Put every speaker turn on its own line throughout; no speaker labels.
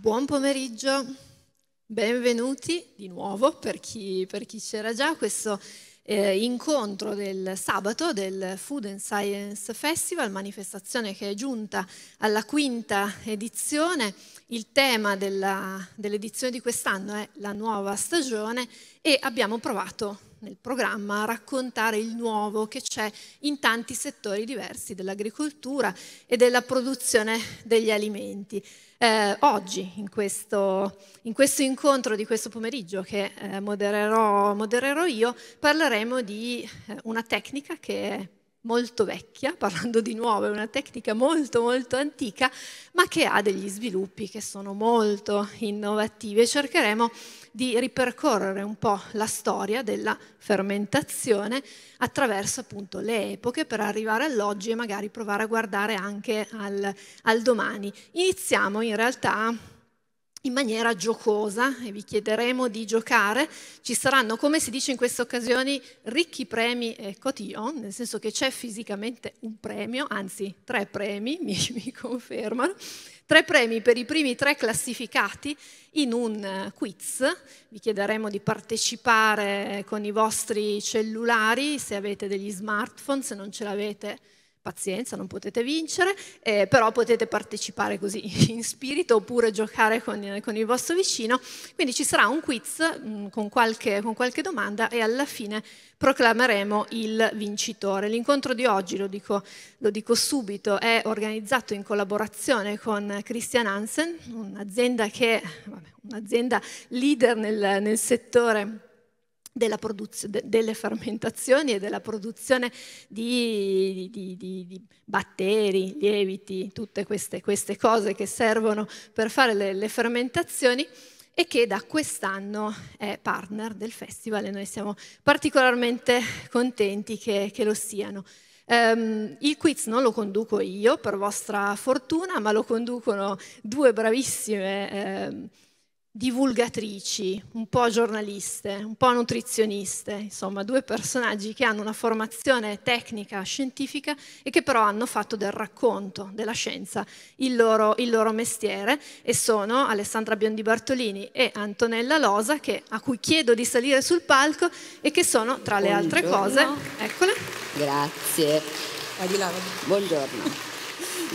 Buon pomeriggio, benvenuti di nuovo per chi, per chi c'era già questo eh, incontro del sabato del Food and Science Festival, manifestazione che è giunta alla quinta edizione. Il tema della, dell'edizione di quest'anno è la nuova stagione e abbiamo provato nel programma raccontare il nuovo che c'è in tanti settori diversi dell'agricoltura e della produzione degli alimenti. Eh, oggi, in questo, in questo, incontro di questo pomeriggio che eh, modererò, modererò, io, parleremo di eh, una tecnica che è molto vecchia, parlando di nuovo, è una tecnica molto molto antica, ma che ha degli sviluppi che sono molto innovativi e cercheremo di ripercorrere un po' la storia della fermentazione attraverso appunto le epoche per arrivare all'oggi e magari provare a guardare anche al, al domani. Iniziamo in realtà in maniera giocosa e vi chiederemo di giocare. Ci saranno, come si dice in queste occasioni, ricchi premi e cotillon, nel senso che c'è fisicamente un premio, anzi tre premi, mi, mi confermano, tre premi per i primi tre classificati in un eh, quiz. Vi chiederemo di partecipare con i vostri cellulari, se avete degli smartphone, se non ce l'avete pazienza, non potete vincere, eh, però potete partecipare così in spirito oppure giocare con, con il vostro vicino. Quindi ci sarà un quiz mh, mm, con, qualche, con, qualche, domanda e alla fine proclameremo il vincitore. L'incontro di oggi, lo dico, lo dico subito, è organizzato in collaborazione con Christian Hansen, un'azienda, che, vabbè, un'azienda leader nel, nel settore Produzio, de, delle fermentazioni e della produzione di, di, di, di batteri, lieviti, tutte queste, queste, cose che servono per fare le, le, fermentazioni e che da quest'anno è partner del festival e noi siamo particolarmente contenti che, che lo siano. Um, il quiz non lo conduco io per vostra fortuna, ma lo conducono due bravissime eh, divulgatrici, un po' giornaliste, un po' nutrizioniste, insomma due personaggi che hanno una formazione tecnica, scientifica e che però hanno fatto del racconto della scienza il loro, il loro mestiere e sono Alessandra Biondi Bartolini e Antonella Losa che, a cui chiedo di salire sul palco e che sono tra le altre cose, eccole.
Grazie. Buongiorno.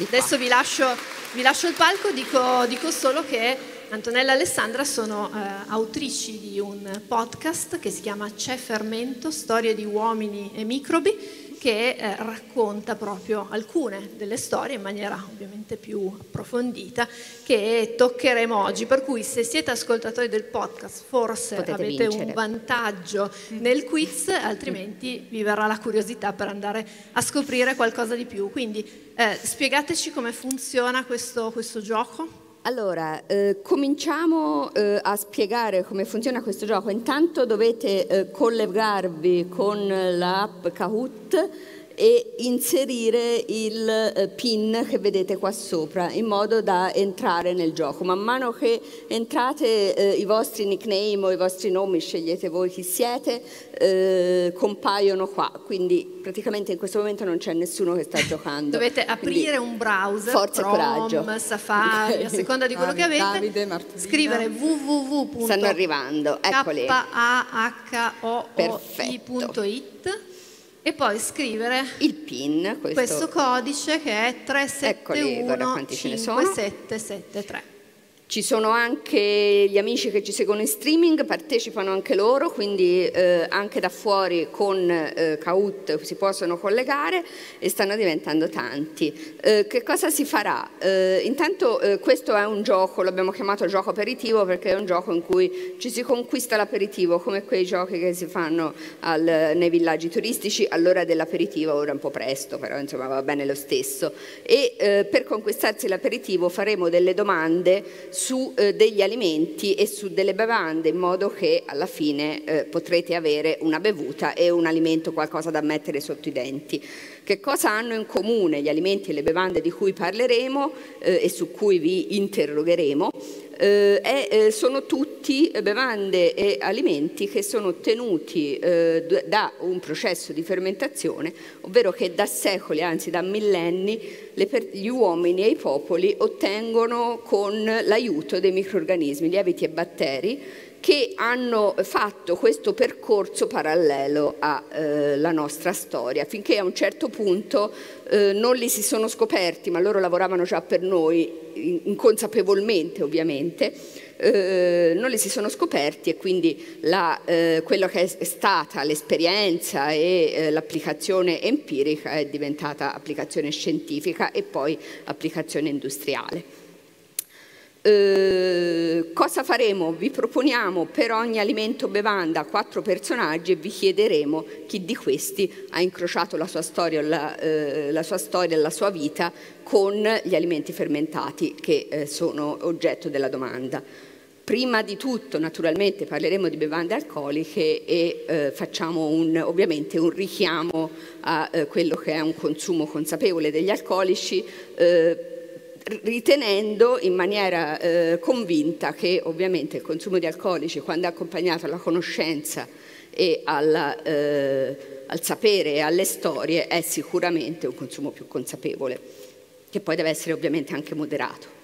Adesso vi lascio, vi lascio, il palco, dico, dico solo che Antonella e Alessandra sono eh, autrici di un podcast che si chiama C'è fermento, storie di uomini e microbi, che eh, racconta proprio alcune delle storie in maniera ovviamente più approfondita che toccheremo oggi. Per cui se siete ascoltatori del podcast forse
Potete
avete
vincere.
un vantaggio nel quiz, altrimenti vi verrà la curiosità per andare a scoprire qualcosa di più. Quindi eh, spiegateci come funziona questo, questo gioco.
Allora, eh, cominciamo eh, a spiegare come funziona questo gioco. Intanto dovete eh, collegarvi con l'app Kahoot e inserire il eh, pin che vedete qua sopra in modo da entrare nel gioco. Man mano che entrate eh, i vostri nickname o i vostri nomi, scegliete voi chi siete, eh, compaiono qua. Quindi praticamente in questo momento non c'è nessuno che sta giocando.
Dovete aprire
Quindi,
un browser,
forza
Chrome,
coraggio.
Safari, a seconda di quello che avete, scrivere www. E poi scrivere
il PIN, questo,
questo codice che è 371 5773.
Ci sono anche gli amici che ci seguono in streaming, partecipano anche loro, quindi eh, anche da fuori con eh, Kahoot si possono collegare e stanno diventando tanti. Eh, che cosa si farà? Eh, intanto eh, questo è un gioco, l'abbiamo chiamato gioco aperitivo perché è un gioco in cui ci si conquista l'aperitivo, come quei giochi che si fanno al, nei villaggi turistici all'ora dell'aperitivo, ora un po' presto, però insomma va bene lo stesso. E eh, per conquistarsi l'aperitivo faremo delle domande su eh, degli alimenti e su delle bevande in modo che alla fine eh, potrete avere una bevuta e un alimento, qualcosa da mettere sotto i denti. Che cosa hanno in comune gli alimenti e le bevande di cui parleremo eh, e su cui vi interrogheremo? Eh, eh, sono tutti bevande e alimenti che sono ottenuti eh, da un processo di fermentazione, ovvero che da secoli, anzi da millenni, le, gli uomini e i popoli ottengono con l'aiuto dei microrganismi, lieviti e batteri, che hanno fatto questo percorso parallelo alla eh, nostra storia, finché a un certo punto eh, non li si sono scoperti, ma loro lavoravano già per noi, inconsapevolmente ovviamente, eh, non li si sono scoperti e quindi la, eh, quello che è stata l'esperienza e eh, l'applicazione empirica è diventata applicazione scientifica e poi applicazione industriale. Eh, cosa faremo? Vi proponiamo per ogni alimento bevanda quattro personaggi e vi chiederemo chi di questi ha incrociato la sua storia, la, eh, la sua storia la sua vita con gli alimenti fermentati che eh, sono oggetto della domanda. Prima di tutto, naturalmente, parleremo di bevande alcoliche e eh, facciamo un, ovviamente un richiamo a eh, quello che è un consumo consapevole degli alcolici ritenendo in maniera eh, convinta che ovviamente il consumo di alcolici, quando è accompagnato alla conoscenza e alla, eh, al sapere e alle storie, è sicuramente un consumo più consapevole, che poi deve essere ovviamente anche moderato.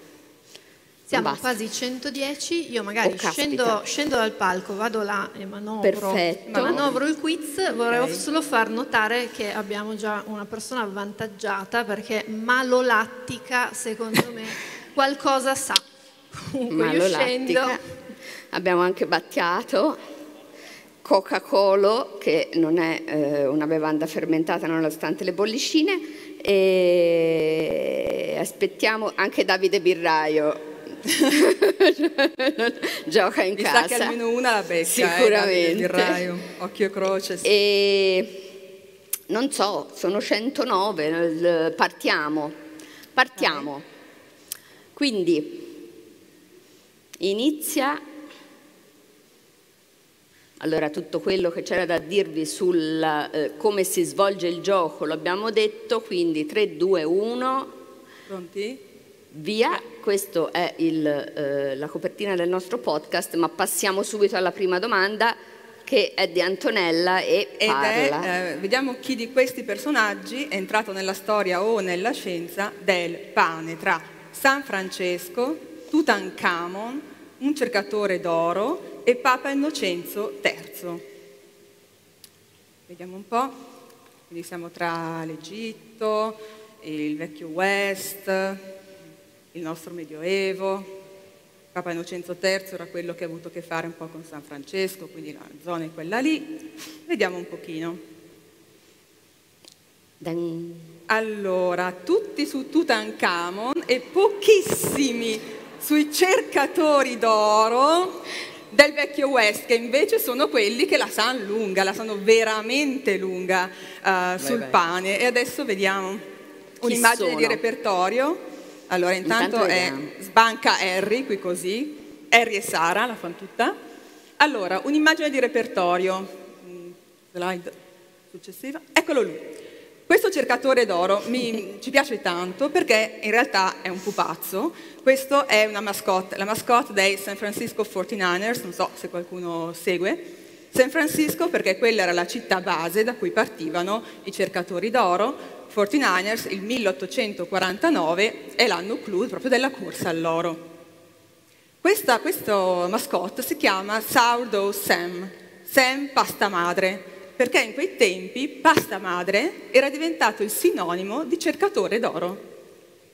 Siamo quasi 110, io magari oh, scendo, scendo, dal palco, vado là e manovro, manovro il quiz, vorrei okay. solo far notare che abbiamo già una persona avvantaggiata perché malolattica secondo me qualcosa sa. Comunque io scendo.
Abbiamo anche Battiato, Coca-Cola che non è eh, una bevanda fermentata nonostante le bollicine e aspettiamo anche Davide Birraio gioca in
Mi
casa.
sa che almeno una la becca,
eh, Sicuramente.
Eh, raio, occhio e croce. Sì.
E non so, sono 109, partiamo. Partiamo. Quindi inizia allora tutto quello che c'era da dirvi su eh, come si svolge il gioco lo abbiamo detto, quindi 3, 2, 1.
Pronti?
Via, questa è il, eh, la copertina del nostro podcast, ma passiamo subito alla prima domanda che è di Antonella e
Ed
parla.
È, eh, vediamo chi di questi personaggi è entrato nella storia o nella scienza del pane tra San Francesco, Tutankhamon, un cercatore d'oro e Papa Innocenzo III. Vediamo un po', quindi siamo tra l'Egitto, il vecchio West, il nostro Medioevo. Papa Innocenzo III era quello che ha avuto a che fare un po' con San Francesco, quindi la zona è quella lì. Vediamo un pochino. Allora, tutti su Tutankhamon e pochissimi sui cercatori d'oro del vecchio West, che invece sono quelli che la sanno lunga, la sanno veramente lunga uh, sul vai. pane. E adesso vediamo un'immagine di repertorio. Allora, intanto, intanto è sbanca Harry, qui così, Harry e Sara, la fanno tutta. Allora, un'immagine di repertorio, slide successiva, eccolo lui. Questo cercatore d'oro mi, ci piace tanto perché in realtà è un pupazzo. Questo è una mascotte, la mascotte dei San Francisco 49ers, non so se qualcuno segue. San Francisco perché quella era la città base da cui partivano i cercatori d'oro 49ers il 1849 è l'anno clou proprio della corsa all'oro. Questa, questo mascotte si chiama Sourdough Sam, Sam pasta madre, perché in quei tempi pasta madre era diventato il sinonimo di cercatore d'oro.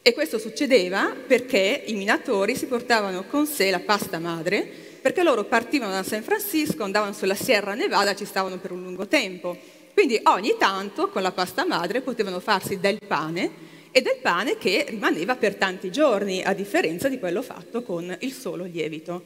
E questo succedeva perché i minatori si portavano con sé la pasta madre, perché loro partivano da San Francisco, andavano sulla Sierra Nevada, ci stavano per un lungo tempo quindi ogni tanto con la pasta madre potevano farsi del pane e del pane che rimaneva per tanti giorni, a differenza di quello fatto con il solo lievito.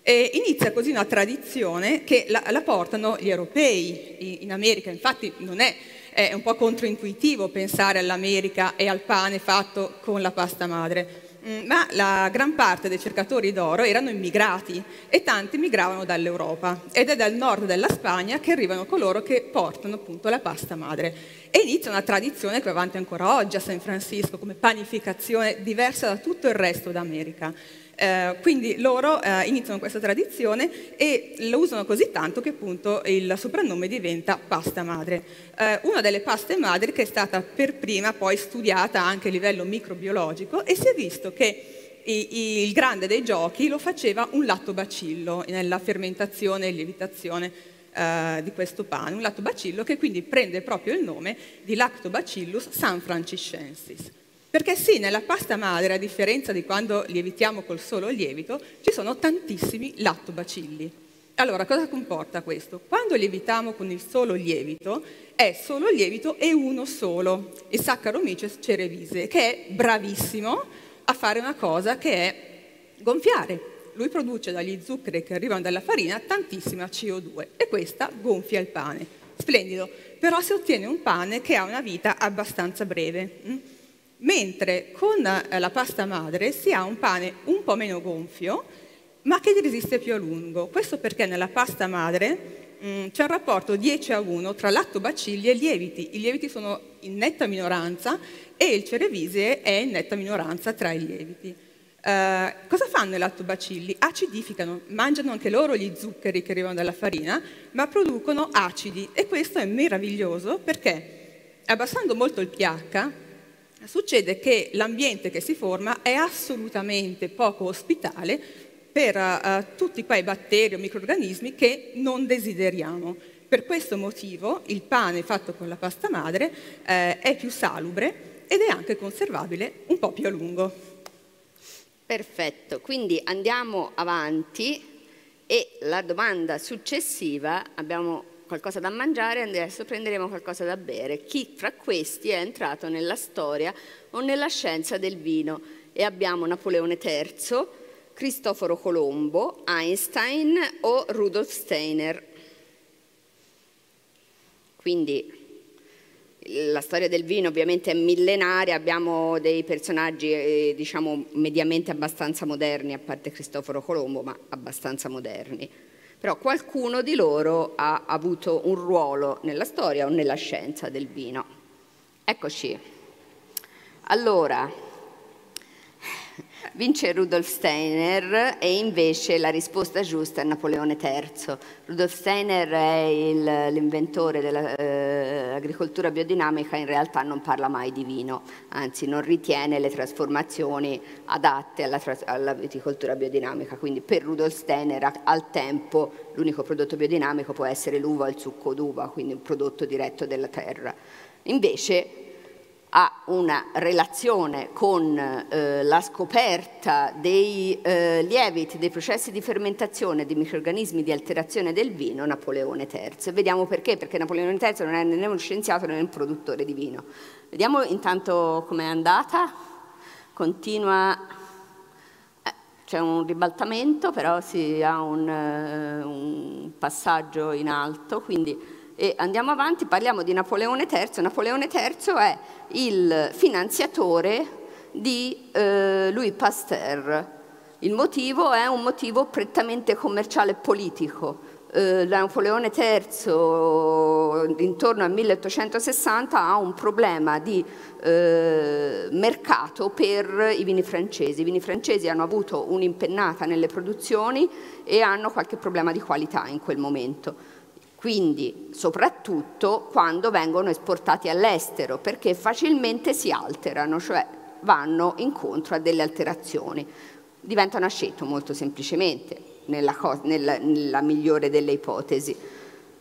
E inizia così una tradizione che la, la portano gli europei in America, infatti non è, è un po' controintuitivo pensare all'America e al pane fatto con la pasta madre. Mm, ma la gran parte dei cercatori d'oro erano immigrati e tanti migravano dall'Europa ed è dal nord della Spagna che arrivano coloro che portano appunto la pasta madre. E inizia una tradizione che va avanti ancora oggi a San Francisco come panificazione diversa da tutto il resto d'America. Eh, quindi loro eh, iniziano questa tradizione e lo usano così tanto che appunto il soprannome diventa pasta madre. Eh, una delle paste madri che è stata per prima poi studiata anche a livello microbiologico e si è visto che il grande dei giochi lo faceva un lattobacillo nella fermentazione e lievitazione eh, di questo pane, un lattobacillo che quindi prende proprio il nome di Lactobacillus sanfranciscensis. Perché sì, nella pasta madre, a differenza di quando lievitiamo col solo lievito, ci sono tantissimi lattobacilli. Allora, cosa comporta questo? Quando lievitiamo con il solo lievito, è solo lievito e uno solo, il Saccharomyces cerevisiae, che è bravissimo a fare una cosa che è gonfiare. Lui produce dagli zuccheri che arrivano dalla farina tantissima CO2 e questa gonfia il pane. Splendido, però si ottiene un pane che ha una vita abbastanza breve. Mentre con eh, la pasta madre si ha un pane un po' meno gonfio, ma che resiste più a lungo. Questo perché nella pasta madre mm, c'è un rapporto 10 a 1 tra lattobacilli e lieviti. I lieviti sono in netta minoranza e il cerevisiae è in netta minoranza tra i lieviti. Uh, cosa fanno i lattobacilli? Acidificano, mangiano anche loro gli zuccheri che arrivano dalla farina, ma producono acidi e questo è meraviglioso perché abbassando molto il pH succede che l'ambiente che si forma è assolutamente poco ospitale per uh, tutti quei batteri o microrganismi che non desideriamo. Per questo motivo il pane fatto con la pasta madre eh, è più salubre ed è anche conservabile un po' più a lungo.
Perfetto, quindi andiamo avanti e la domanda successiva abbiamo qualcosa da mangiare e adesso prenderemo qualcosa da bere. Chi fra questi è entrato nella storia o nella scienza del vino? E abbiamo Napoleone III, Cristoforo Colombo, Einstein o Rudolf Steiner. Quindi la storia del vino ovviamente è millenaria, abbiamo dei personaggi eh, diciamo mediamente abbastanza moderni, a parte Cristoforo Colombo, ma abbastanza moderni però qualcuno di loro ha avuto un ruolo nella storia o nella scienza del vino. Eccoci. Allora, Vince Rudolf Steiner e invece la risposta giusta è Napoleone III. Rudolf Steiner è l'inventore dell'agricoltura eh, biodinamica, in realtà non parla mai di vino, anzi non ritiene le trasformazioni adatte alla, alla viticoltura biodinamica, quindi per Rudolf Steiner al tempo l'unico prodotto biodinamico può essere l'uva o il succo d'uva, quindi un prodotto diretto della terra. Invece ha una relazione con eh, la scoperta dei eh, lieviti, dei processi di fermentazione di microrganismi di alterazione del vino Napoleone III. Vediamo perché, perché Napoleone III non è né uno scienziato né un produttore di vino. Vediamo intanto com'è andata. Continua, eh, c'è un ribaltamento, però si ha un, uh, un passaggio in alto, quindi e andiamo avanti, parliamo di Napoleone III. Napoleone III è il finanziatore di eh, Louis Pasteur. Il motivo è un motivo prettamente commerciale e politico. Eh, Napoleone III intorno al 1860 ha un problema di eh, mercato per i vini francesi. I vini francesi hanno avuto un'impennata nelle produzioni e hanno qualche problema di qualità in quel momento quindi soprattutto quando vengono esportati all'estero, perché facilmente si alterano, cioè vanno incontro a delle alterazioni. Diventano aceto molto semplicemente, nella, nella, nella migliore delle ipotesi.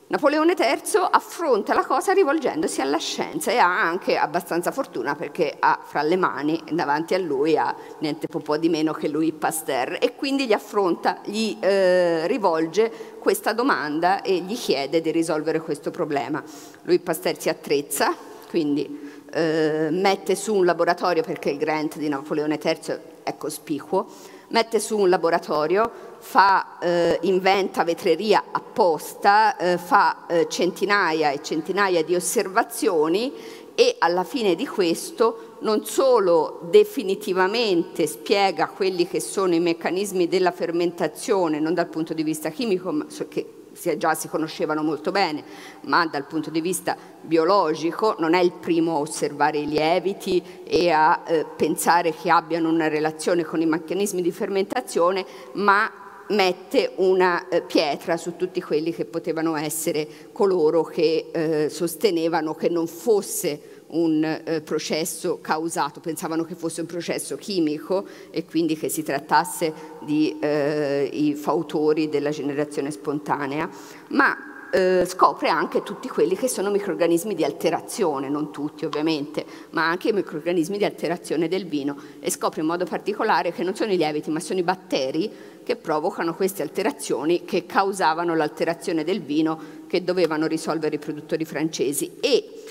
Napoleone III affronta la cosa rivolgendosi alla scienza e ha anche abbastanza fortuna perché ha fra le mani, davanti a lui, ha niente po' di meno che Louis Pasteur e quindi gli affronta, gli eh, rivolge questa domanda e gli chiede di risolvere questo problema. Louis Pasteur si attrezza, quindi eh, mette su un laboratorio perché il grant di Napoleone III è cospicuo, mette su un laboratorio, fa, eh, inventa vetreria apposta, eh, fa eh, centinaia e centinaia di osservazioni e alla fine di questo non solo definitivamente spiega quelli che sono i meccanismi della fermentazione, non dal punto di vista chimico, ma che già si conoscevano molto bene, ma dal punto di vista biologico non è il primo a osservare i lieviti e a eh, pensare che abbiano una relazione con i meccanismi di fermentazione, ma mette una eh, pietra su tutti quelli che potevano essere coloro che eh, sostenevano che non fosse un eh, processo causato, pensavano che fosse un processo chimico e quindi che si trattasse di eh, i fautori della generazione spontanea, ma eh, scopre anche tutti quelli che sono microrganismi di alterazione, non tutti ovviamente, ma anche i microrganismi di alterazione del vino e scopre in modo particolare che non sono i lieviti ma sono i batteri che provocano queste alterazioni che causavano l'alterazione del vino che dovevano risolvere i produttori francesi e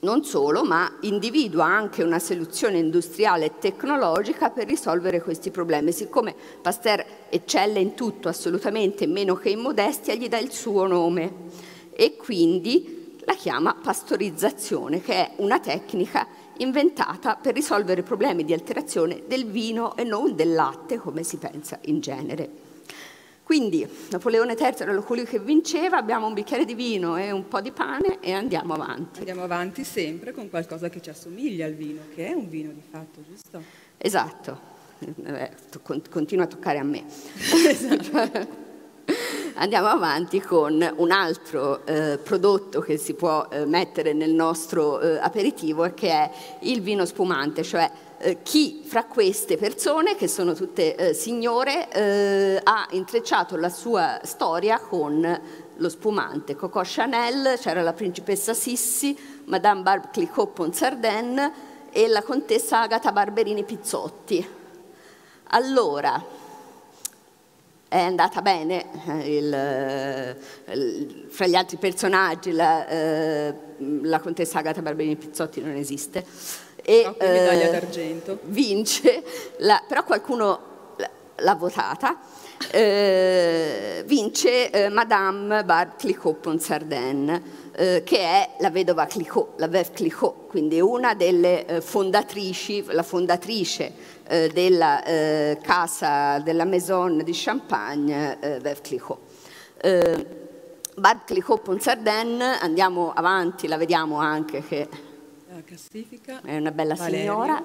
non solo, ma individua anche una soluzione industriale e tecnologica per risolvere questi problemi. Siccome Pasteur eccelle in tutto assolutamente meno che in modestia, gli dà il suo nome e quindi la chiama pastorizzazione, che è una tecnica inventata per risolvere problemi di alterazione del vino e non del latte, come si pensa in genere. Quindi Napoleone III era colui che vinceva, abbiamo un bicchiere di vino e un po' di pane e andiamo avanti.
Andiamo avanti sempre con qualcosa che ci assomiglia al vino, che è un vino di fatto, giusto?
Esatto, eh, continua a toccare a me. esatto. Andiamo avanti con un altro eh, prodotto che si può eh, mettere nel nostro eh, aperitivo che è il vino spumante, cioè eh, chi fra queste persone, che sono tutte eh, signore, eh, ha intrecciato la sua storia con lo spumante. Coco Chanel, c'era la principessa Sissi, Madame Barbe Clicquot Ponsardin e la contessa Agata Barberini Pizzotti. Allora, è andata bene, eh, il, il, fra gli altri personaggi la, eh, la contessa Agata Barberini Pizzotti non esiste,
e no, medaglia eh, d'argento.
vince, la, però qualcuno l'ha votata, eh, vince eh, Madame Barbe Clicquot Ponsardin, eh, che è la vedova Clicquot, la Veuve Clicquot, quindi una delle eh, fondatrici, la fondatrice eh, della casa della Maison di Champagne, Veuve Clicquot. Barbe Clicquot Ponsardin, andiamo avanti, la vediamo anche che. È una bella Valerio. signora.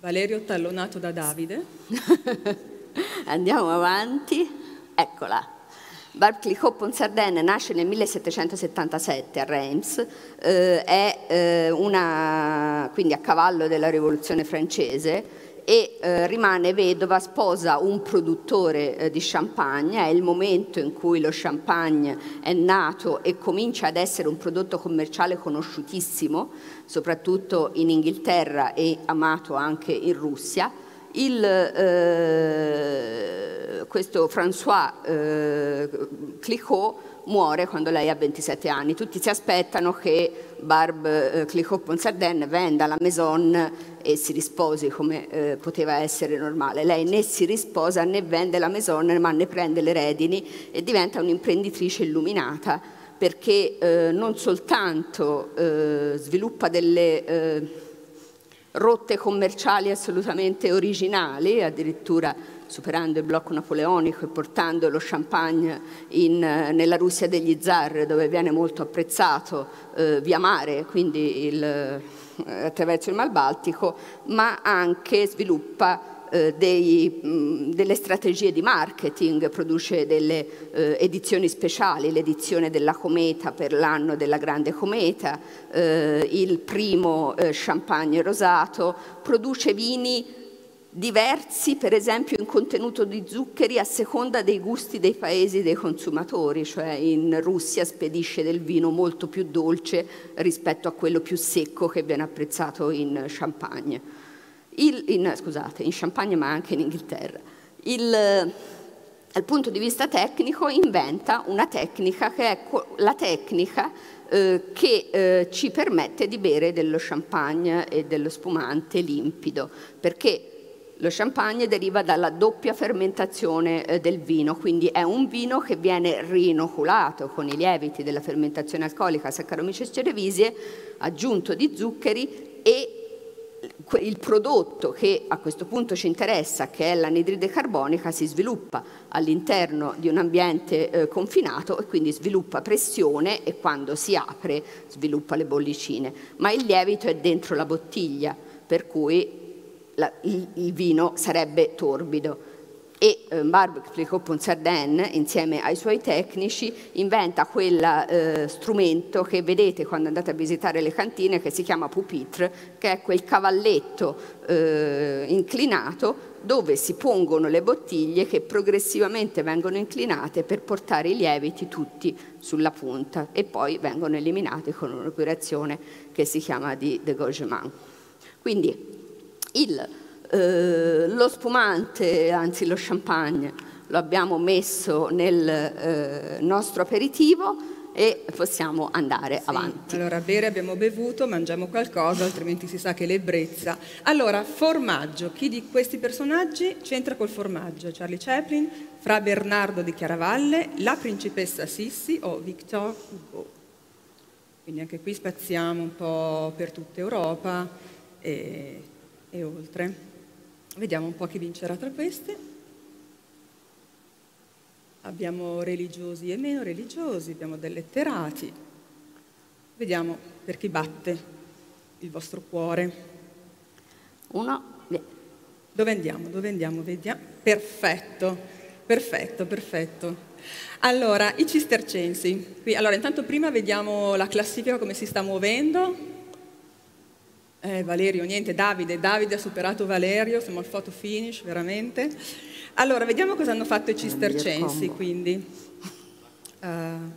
Valerio tallonato da Davide.
Andiamo avanti. Eccola. Barbe Clicquot Ponsardin nasce nel 1777 a Reims, eh, è eh, una, quindi a cavallo della rivoluzione francese e eh, rimane vedova, sposa un produttore eh, di champagne, è il momento in cui lo champagne è nato e comincia ad essere un prodotto commerciale conosciutissimo, soprattutto in Inghilterra e amato anche in Russia. Il, eh, questo François eh, Clicquot muore quando lei ha 27 anni. Tutti si aspettano che Barbe eh, Clicquot Ponsardin venda la Maison e si risposi come eh, poteva essere normale. Lei né si risposa né vende la Maison ma ne prende le redini e diventa un'imprenditrice illuminata perché eh, non soltanto eh, sviluppa delle eh, rotte commerciali assolutamente originali, addirittura superando il blocco napoleonico e portando lo champagne in, nella Russia degli zar, dove viene molto apprezzato eh, via mare, quindi il, eh, attraverso il Mar Baltico, ma anche sviluppa eh, dei, mh, delle strategie di marketing, produce delle eh, edizioni speciali, l'edizione della cometa per l'anno della grande cometa, eh, il primo eh, champagne rosato, produce vini diversi per esempio in contenuto di zuccheri a seconda dei gusti dei paesi dei consumatori, cioè in Russia spedisce del vino molto più dolce rispetto a quello più secco che viene apprezzato in Champagne, Il, in, scusate, in Champagne ma anche in Inghilterra. Il, dal punto di vista tecnico inventa una tecnica che è la tecnica eh, che eh, ci permette di bere dello champagne e dello spumante limpido, perché lo champagne deriva dalla doppia fermentazione eh, del vino, quindi è un vino che viene rinoculato con i lieviti della fermentazione alcolica Saccharomyces cerevisiae, aggiunto di zuccheri e il prodotto che a questo punto ci interessa, che è l'anidride carbonica, si sviluppa all'interno di un ambiente eh, confinato e quindi sviluppa pressione e quando si apre sviluppa le bollicine. Ma il lievito è dentro la bottiglia, per cui la, il, il vino sarebbe torbido e eh, Barbecue Ponsarden insieme ai suoi tecnici inventa quel eh, strumento che vedete quando andate a visitare le cantine che si chiama pupitre, che è quel cavalletto eh, inclinato dove si pongono le bottiglie che progressivamente vengono inclinate per portare i lieviti tutti sulla punta e poi vengono eliminati con un'operazione che si chiama di dégorgement. Quindi il eh, lo spumante, anzi lo champagne, lo abbiamo messo nel eh, nostro aperitivo e possiamo andare
sì,
avanti.
Allora, bere abbiamo bevuto, mangiamo qualcosa, altrimenti si sa che l'ebbrezza. Allora, formaggio. Chi di questi personaggi c'entra col formaggio? Charlie Chaplin, Fra Bernardo di Chiaravalle, la principessa Sissi o Victor Hugo. Quindi anche qui spaziamo un po' per tutta Europa e, e oltre. Vediamo un po' chi vincerà tra queste. Abbiamo religiosi e meno religiosi, abbiamo dei letterati. Vediamo per chi batte il vostro cuore.
Uno.
Dove andiamo? Dove andiamo? Vediamo. Perfetto, perfetto, perfetto. Allora, i cistercensi. Allora, intanto prima vediamo la classifica come si sta muovendo. Eh, Valerio, niente, Davide, Davide ha superato Valerio, siamo al photo finish, veramente. Allora, vediamo cosa hanno fatto i cistercensi, quindi. Uh,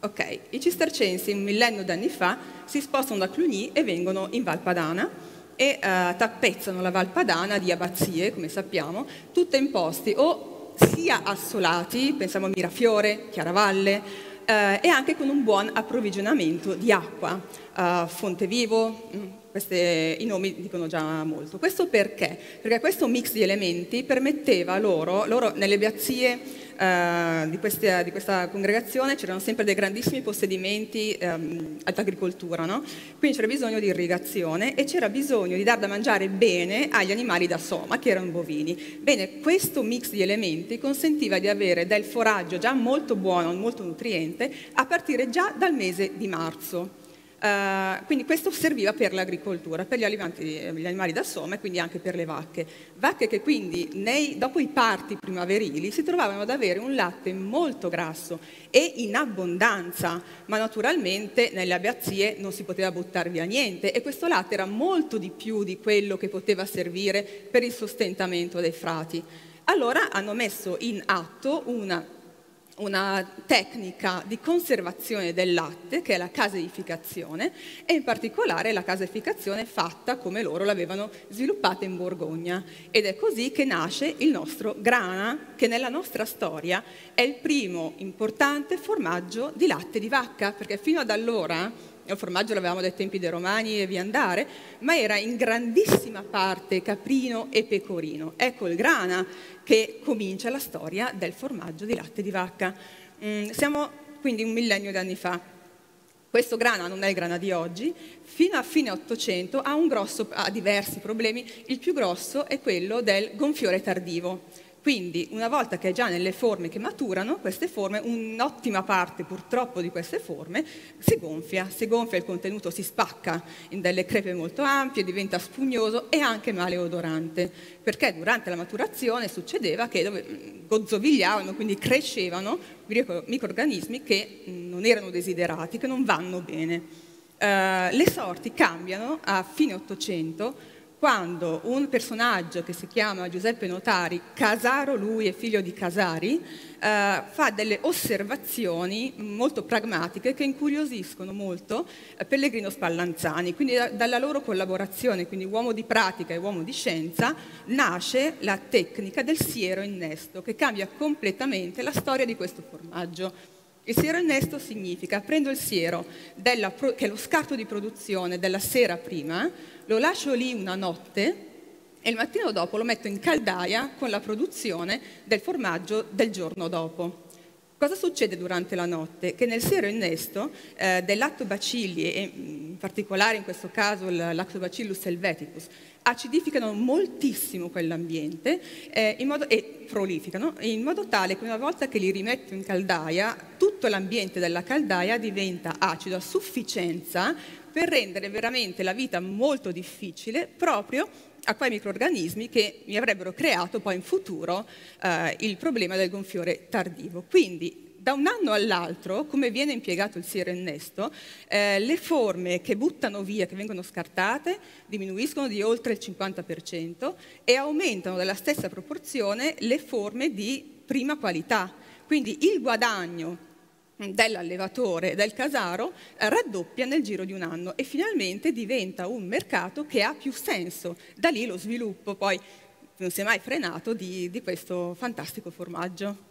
ok, i cistercensi un millennio d'anni fa si spostano da Cluny e vengono in Valpadana e uh, tappezzano la Valpadana di abbazie, come sappiamo, tutte in posti o sia assolati, pensiamo a Mirafiore, Chiaravalle, uh, e anche con un buon approvvigionamento di acqua. Fontevivo, mm, queste, I nomi dicono già molto. Questo perché? Perché questo mix di elementi permetteva loro, loro nelle abbazie eh, di, queste, di, questa congregazione c'erano sempre dei grandissimi possedimenti ehm, ad agricoltura, no? quindi c'era bisogno di irrigazione e c'era bisogno di dar da mangiare bene agli animali da soma, che erano bovini. Bene, questo mix di elementi consentiva di avere del foraggio già molto buono, molto nutriente, a partire già dal mese di marzo. Uh, quindi questo serviva per l'agricoltura, per gli, gli, animali da soma e quindi anche per le vacche. Vacche che quindi nei, dopo i parti primaverili si trovavano ad avere un latte molto grasso e in abbondanza, ma naturalmente nelle abbazie non si poteva buttare via niente e questo latte era molto di più di quello che poteva servire per il sostentamento dei frati. Allora hanno messo in atto una una tecnica di conservazione del latte che è la caseificazione e in particolare la caseificazione fatta come loro l'avevano sviluppata in Borgogna ed è così che nasce il nostro grana che nella nostra storia è il primo importante formaggio di latte di vacca perché fino ad allora il formaggio l'avevamo dai tempi dei romani e via andare, ma era in grandissima parte caprino e pecorino. Ecco il grana che comincia la storia del formaggio di latte di vacca. Mm, siamo quindi un millennio di anni fa. Questo grana non è il grana di oggi, fino a fine Ottocento ha, ha diversi problemi, il più grosso è quello del gonfiore tardivo quindi una volta che è già nelle forme che maturano, queste forme, un'ottima parte purtroppo di queste forme si gonfia, si gonfia il contenuto, si spacca in delle crepe molto ampie, diventa spugnoso e anche maleodorante, perché durante la maturazione succedeva che dove mm, gozzovigliavano, quindi crescevano microorganismi che non erano desiderati, che non vanno bene. Uh, le sorti cambiano a fine Ottocento quando un personaggio che si chiama Giuseppe Notari, Casaro lui è figlio di Casari, eh, fa delle osservazioni molto pragmatiche che incuriosiscono molto eh, Pellegrino Spallanzani. Quindi da, dalla loro collaborazione, quindi uomo di pratica e uomo di scienza, nasce la tecnica del siero innesto che cambia completamente la storia di questo formaggio. Il siero innesto significa prendo il siero, della, che è lo scarto di produzione della sera prima, lo lascio lì una notte e il mattino dopo lo metto in caldaia con la produzione del formaggio del giorno dopo. Cosa succede durante la notte? Che nel sero innesto eh, del lattobacilli, e in particolare in questo caso il lactobacillus helveticus, acidificano moltissimo quell'ambiente eh, modo, e prolificano in modo tale che una volta che li rimetto in caldaia, tutto l'ambiente della caldaia diventa acido a sufficienza per rendere veramente la vita molto difficile proprio a quei microorganismi che mi avrebbero creato poi in futuro eh, il problema del gonfiore tardivo. Quindi da un anno all'altro, come viene impiegato il siero innesto, eh, le forme che buttano via, che vengono scartate, diminuiscono di oltre il 50% e aumentano della stessa proporzione le forme di prima qualità. Quindi il guadagno dell'allevatore del casaro raddoppia nel giro di un anno e finalmente diventa un mercato che ha più senso. Da lì lo sviluppo poi non si è mai frenato di, di questo fantastico formaggio.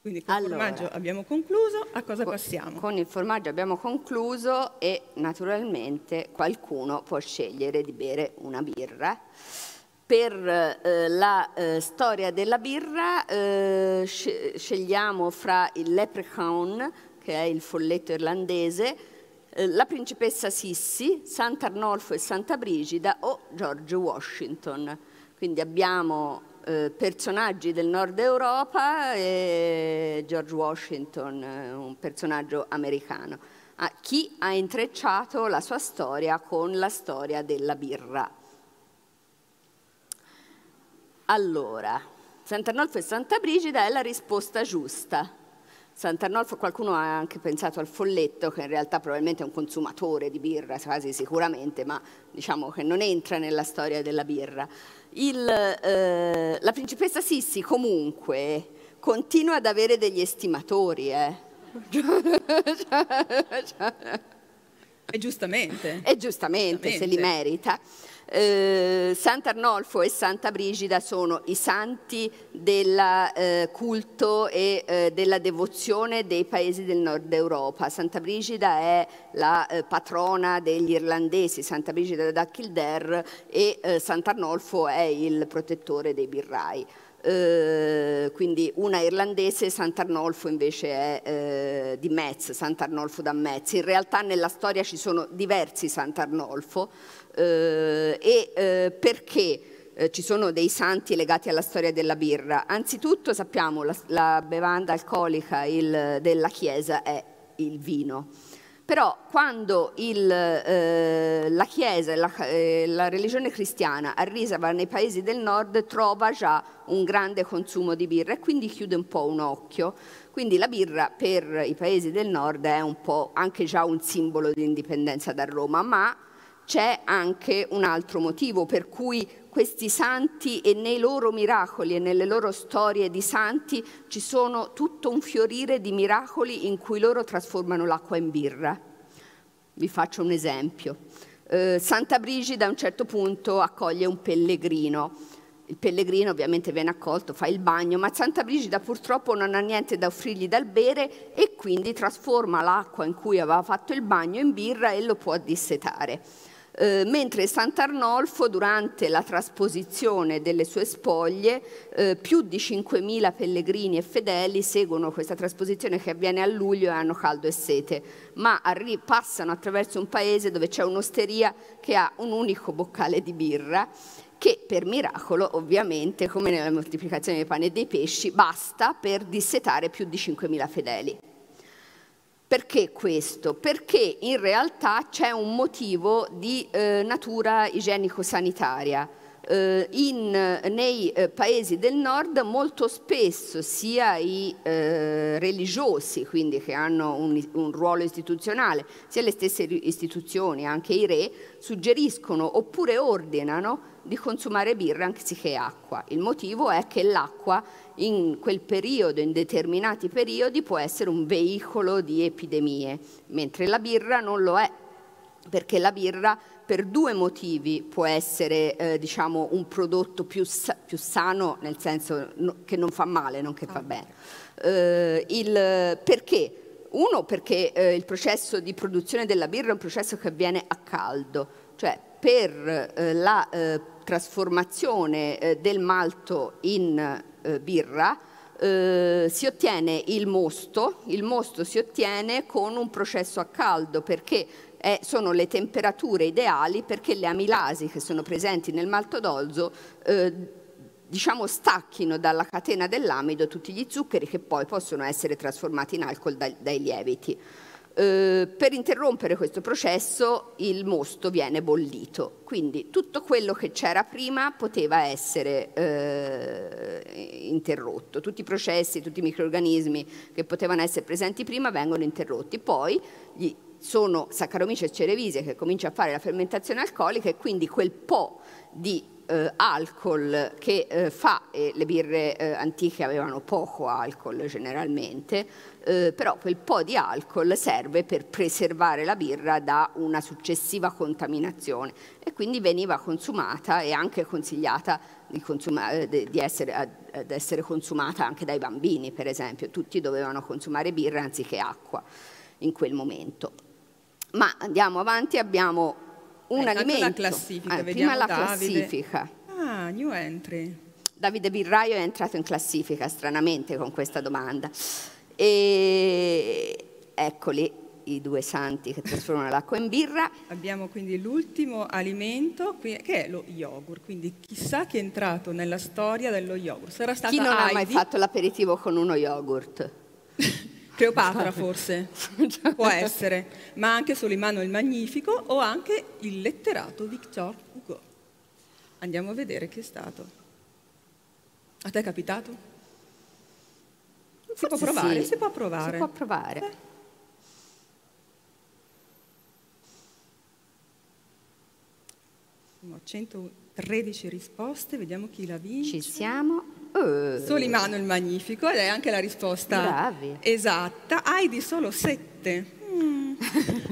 Quindi con allora, il formaggio abbiamo concluso, a cosa
con,
passiamo?
Con il formaggio abbiamo concluso e naturalmente qualcuno può scegliere di bere una birra per eh, la eh, storia della birra eh, scegliamo fra il Leprechaun, che è il folletto irlandese, eh, la principessa Sissi, Sant'Arnolfo e Santa Brigida o George Washington. Quindi abbiamo eh, personaggi del nord Europa e George Washington, eh, un personaggio americano. Ah, chi ha intrecciato la sua storia con la storia della birra? Allora, Sant'Arnolfo e Santa Brigida è la risposta giusta. Sant'Arnolfo, qualcuno ha anche pensato al folletto, che in realtà probabilmente è un consumatore di birra, quasi sicuramente, ma diciamo che non entra nella storia della birra. Il, eh, la principessa Sissi comunque continua ad avere degli estimatori, eh.
E giustamente.
E giustamente, giustamente. se li merita. Eh, Sant'Arnolfo e Santa Brigida sono i santi del eh, culto e eh, della devozione dei paesi del nord Europa. Santa Brigida è la eh, patrona degli irlandesi, Santa Brigida da Kildare e eh, Sant'Arnolfo è il protettore dei birrai. Uh, quindi una irlandese, Sant'Arnolfo invece è uh, di Metz, Sant'Arnolfo da Metz. In realtà nella storia ci sono diversi Sant'Arnolfo, eh, e eh, perché eh, ci sono dei santi legati alla storia della birra. Anzitutto sappiamo la, la bevanda alcolica il, della Chiesa è il vino. Però quando il, eh, la Chiesa, la, eh, la, religione cristiana arriva nei paesi del nord trova già un grande consumo di birra e quindi chiude un po' un occhio. Quindi la birra per i paesi del nord è un po' anche già un simbolo di indipendenza da Roma, ma c'è anche un altro motivo per cui questi santi e nei loro miracoli e nelle loro storie di santi ci sono tutto un fiorire di miracoli in cui loro trasformano l'acqua in birra. Vi faccio un esempio. Eh, Santa Brigida a un certo punto accoglie un pellegrino. Il pellegrino ovviamente viene accolto, fa il bagno, ma Santa Brigida purtroppo non ha niente da offrirgli dal bere e quindi trasforma l'acqua in cui aveva fatto il bagno in birra e lo può dissetare. Eh, mentre Sant'Arnolfo durante la trasposizione delle sue spoglie eh, più di 5.000 pellegrini e fedeli seguono questa trasposizione che avviene a luglio e hanno caldo e sete, ma passano attraverso un paese dove c'è un'osteria che ha un unico boccale di birra che per miracolo ovviamente, come nella moltiplicazione dei pani e dei pesci, basta per dissetare più di 5.000 fedeli. Perché questo? Perché in realtà c'è un motivo di eh, natura igienico-sanitaria. Eh, nei eh, paesi del nord molto spesso sia i eh, religiosi, quindi che hanno un, un, ruolo istituzionale, sia le stesse istituzioni, anche i re, suggeriscono oppure ordinano di consumare birra anziché acqua. Il motivo è che l'acqua in quel periodo, in determinati periodi, può essere un veicolo di epidemie, mentre la birra non lo è, perché la birra per due motivi può essere eh, diciamo, un prodotto più, più, sano, nel senso che non fa male, non che fa ah. bene. Eh, il, perché? Uno, perché eh, il processo di produzione della birra è un processo che avviene a caldo, cioè per eh, la eh, trasformazione eh, del malto in eh, birra eh, si ottiene il mosto, il mosto si ottiene con un processo a caldo perché è, sono le temperature ideali perché le amilasi che sono presenti nel maltodolzo eh, diciamo stacchino dalla catena dell'amido tutti gli zuccheri che poi possono essere trasformati in alcol dai, dai lieviti. Eh, per interrompere questo processo il mosto viene bollito, quindi tutto quello che c'era prima poteva essere eh, interrotto, tutti i processi, tutti i microorganismi che potevano essere presenti prima vengono interrotti, poi gli sono e cerevisiae che comincia a fare la fermentazione alcolica e quindi quel po' di eh, alcol che eh, fa, e le birre eh, antiche avevano poco alcol generalmente, eh, però quel po' di alcol serve per preservare la birra da una successiva contaminazione e quindi veniva consumata e anche consigliata di, eh, di essere, ad essere consumata anche dai bambini, per esempio, tutti dovevano consumare birra anziché acqua in quel momento. Ma andiamo avanti, abbiamo un
eh,
alimento.
La classifica,
eh, prima la
Davide.
classifica.
Ah, new entry.
Davide Birraio è entrato in classifica stranamente con questa domanda. E eccoli i due santi che trasformano l'acqua in birra.
Abbiamo quindi l'ultimo alimento che è lo yogurt, quindi chissà chi è entrato nella storia dello yogurt. Sarà stata
Chi non ha mai
Heidi,
fatto l'aperitivo con uno yogurt?
Cleopatra forse, può essere, ma anche Solimano il Magnifico o anche il letterato Victor Hugo. Andiamo a vedere chi è stato. A te è capitato? Si può provare,
sì.
si può provare.
Si può provare.
Eh. Abbiamo 113 risposte, vediamo chi la vince.
Ci siamo. Eh,
Solimano il Magnifico ed è anche la risposta
Bravi.
esatta. Heidi solo 7.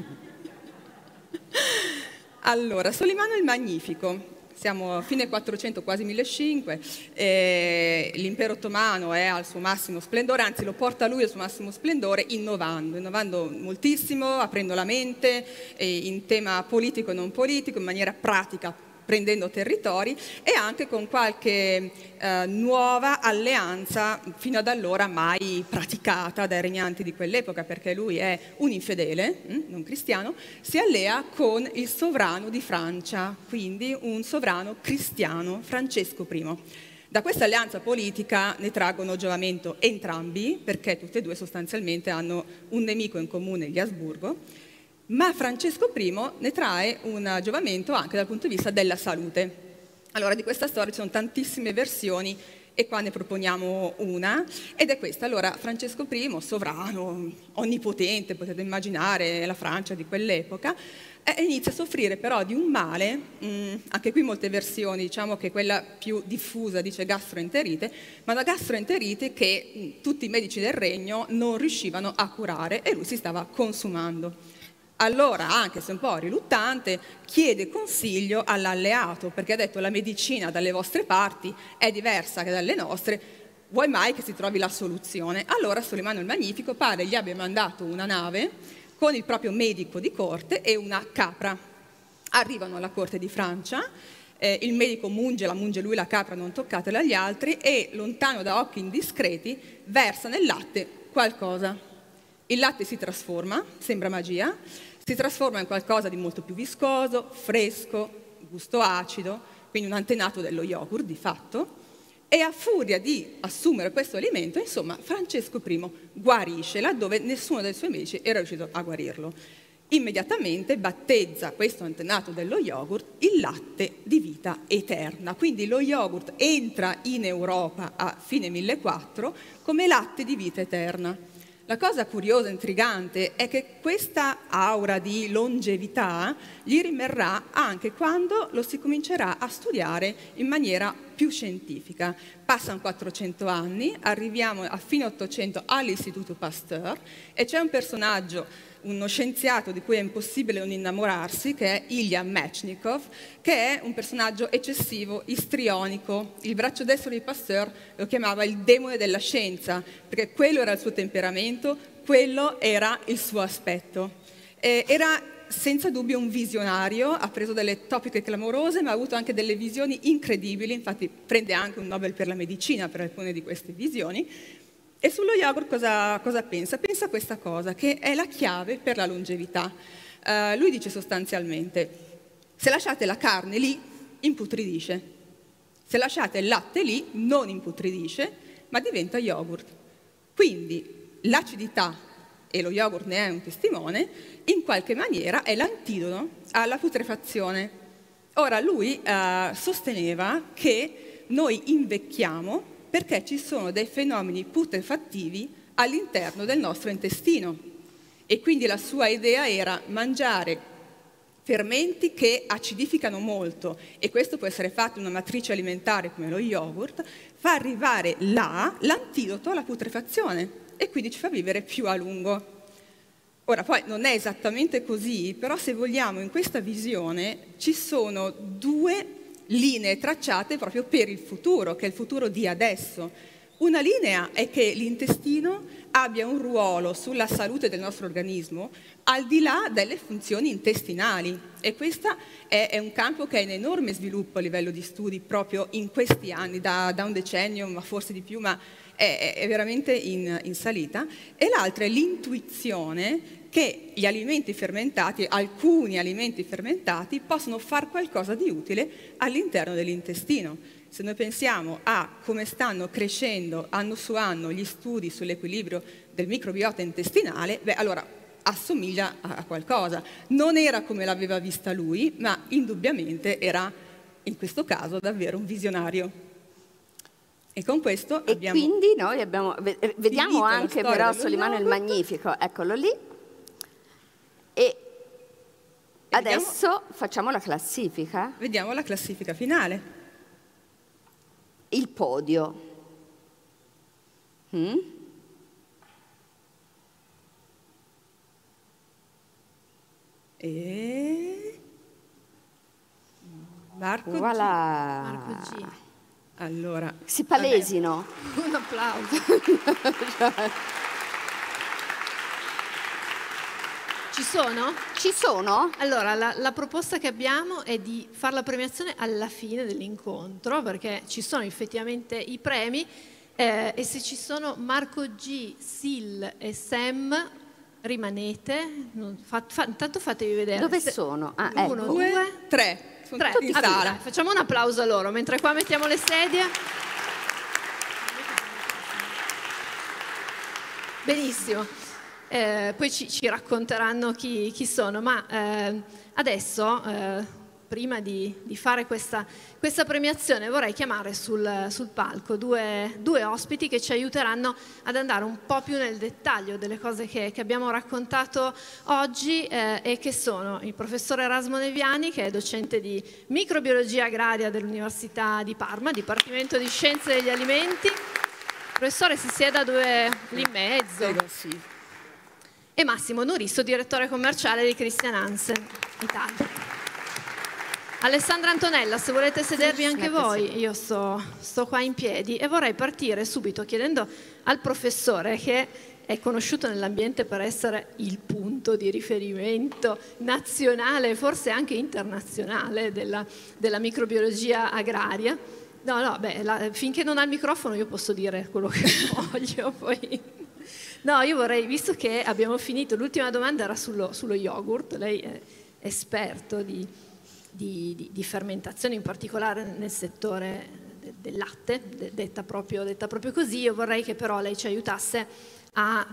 allora, Solimano il Magnifico. Siamo fine 400, quasi 1500, eh, l'impero ottomano è al suo massimo splendore, anzi lo porta lui al suo massimo splendore innovando, innovando moltissimo, aprendo la mente in tema politico e non politico, in maniera pratica, prendendo territori e anche con qualche eh, nuova alleanza fino ad allora mai praticata dai regnanti di quell'epoca, perché lui è un infedele, hm, non cristiano, si allea con il sovrano di Francia, quindi un sovrano cristiano, Francesco I. Da questa alleanza politica ne traggono giovamento entrambi, perché tutti e due sostanzialmente hanno un nemico in comune, gli Asburgo, ma Francesco I ne trae un giovamento anche dal punto di vista della salute. Allora, di questa storia ci sono tantissime versioni e qua ne proponiamo una, ed è questa. Allora, Francesco I, sovrano, onnipotente, potete immaginare la Francia di quell'epoca, eh, inizia a soffrire però di un male, mh, anche qui molte versioni, diciamo che quella più diffusa dice gastroenterite, ma una gastroenterite che mh, tutti i medici del regno non riuscivano a curare e lui si stava consumando. Allora, anche se un po' riluttante, chiede consiglio all'alleato, perché ha detto la medicina dalle vostre parti è diversa che dalle nostre, vuoi mai che si trovi la soluzione? Allora Solimano il Magnifico pare gli abbia mandato una nave con il proprio medico di corte e una capra. Arrivano alla corte di Francia, eh, il medico munge, la munge lui la capra, non toccatela agli altri, e lontano da occhi indiscreti versa nel latte qualcosa. Il latte si trasforma, sembra magia, si trasforma in qualcosa di molto più viscoso, fresco, gusto acido, quindi un antenato dello yogurt di fatto, e a furia di assumere questo alimento, insomma, Francesco I guarisce laddove nessuno dei suoi medici era riuscito a guarirlo. Immediatamente battezza questo antenato dello yogurt il latte di vita eterna. Quindi lo yogurt entra in Europa a fine 1400 come latte di vita eterna. La cosa curiosa intrigante è che questa aura di longevità gli rimarrà anche quando lo si comincerà a studiare in maniera più scientifica. Passano 400 anni, arriviamo a fine 800 all'Istituto Pasteur e c'è un personaggio uno scienziato di cui è impossibile non innamorarsi, che è Ilya Mechnikov, che è un personaggio eccessivo, istrionico. Il braccio destro di Pasteur lo chiamava il demone della scienza, perché quello era il suo temperamento, quello era il suo aspetto. Eh, era senza dubbio un visionario, ha preso delle topiche clamorose, ma ha avuto anche delle visioni incredibili, infatti prende anche un Nobel per la medicina per alcune di queste visioni. E sullo yogurt cosa, cosa pensa? Pensa questa cosa, che è la chiave per la longevità. Uh, lui dice sostanzialmente, se lasciate la carne lì, imputridisce. Se lasciate il latte lì, non imputridisce, ma diventa yogurt. Quindi l'acidità, e lo yogurt ne è un testimone, in qualche maniera è l'antidoto alla putrefazione. Ora lui eh, sosteneva che noi invecchiamo perché ci sono dei fenomeni putrefattivi all'interno del nostro intestino e quindi la sua idea era mangiare fermenti che acidificano molto e questo può essere fatto in una matrice alimentare come lo yogurt, fa arrivare là l'antidoto alla putrefazione e quindi ci fa vivere più a lungo. Ora poi non è esattamente così, però se vogliamo in questa visione ci sono due linee tracciate proprio per il futuro, che è il futuro di adesso. Una linea è che l'intestino abbia un ruolo sulla salute del nostro organismo al di là delle funzioni intestinali e questo è, è, un campo che è in enorme sviluppo a livello di studi proprio in questi anni, da, da un decennio, ma forse di più, ma è, è veramente in, in salita. E l'altra è l'intuizione che gli alimenti fermentati, alcuni alimenti fermentati, possono fare qualcosa di utile all'interno dell'intestino. Se noi pensiamo a come stanno crescendo anno su anno gli studi sull'equilibrio del microbiota intestinale, beh, allora assomiglia a qualcosa. Non era come l'aveva vista lui, ma indubbiamente era in questo caso davvero un visionario. E con questo
e
abbiamo...
quindi noi abbiamo... Vediamo anche però Solimano il Magnifico, eccolo lì. E adesso vediamo, facciamo la classifica.
Vediamo la classifica finale.
Il podio. Mm?
E Marco
voilà.
G. Marco G. Allora,
si palesino.
Vabbè. Un applauso. Ci sono?
Ci sono?
Allora, la, la, proposta che abbiamo è di fare la premiazione alla fine dell'incontro, perché ci sono effettivamente i premi eh, e se ci sono Marco G, Sil e Sam, rimanete. Fa, fa, intanto fatevi vedere.
Dove se, sono?
Ah, Uno, ecco. due, tre. Sono tre. in
ah, Dai, facciamo un applauso a loro, mentre qua mettiamo le sedie. Benissimo eh, poi ci, ci, racconteranno chi, chi sono, ma eh, adesso, eh, prima di, di fare questa, questa, premiazione, vorrei chiamare sul, sul palco due, due, ospiti che ci aiuteranno ad andare un po' più nel dettaglio delle cose che, che abbiamo raccontato oggi eh, e che sono il professore Erasmo Neviani, che è docente di microbiologia agraria dell'Università di Parma, Dipartimento di Scienze degli Alimenti. Professore, si sieda due lì in mezzo. Sì e Massimo Nurisso, direttore commerciale di Christian Hansen Italia. Alessandra Antonella, se volete sedervi anche voi, io sto, sto qua in piedi e vorrei partire subito chiedendo al professore che è conosciuto nell'ambiente per essere il punto di riferimento nazionale e forse anche internazionale della, della microbiologia agraria. No, no, beh, la, finché non ha il microfono io posso dire quello che voglio, poi No, io vorrei, visto che abbiamo finito, l'ultima domanda era sullo, sullo yogurt, lei è esperto di, di, di, di, fermentazione, in particolare nel settore del latte, detta proprio, detta proprio così, io vorrei che però lei ci aiutasse a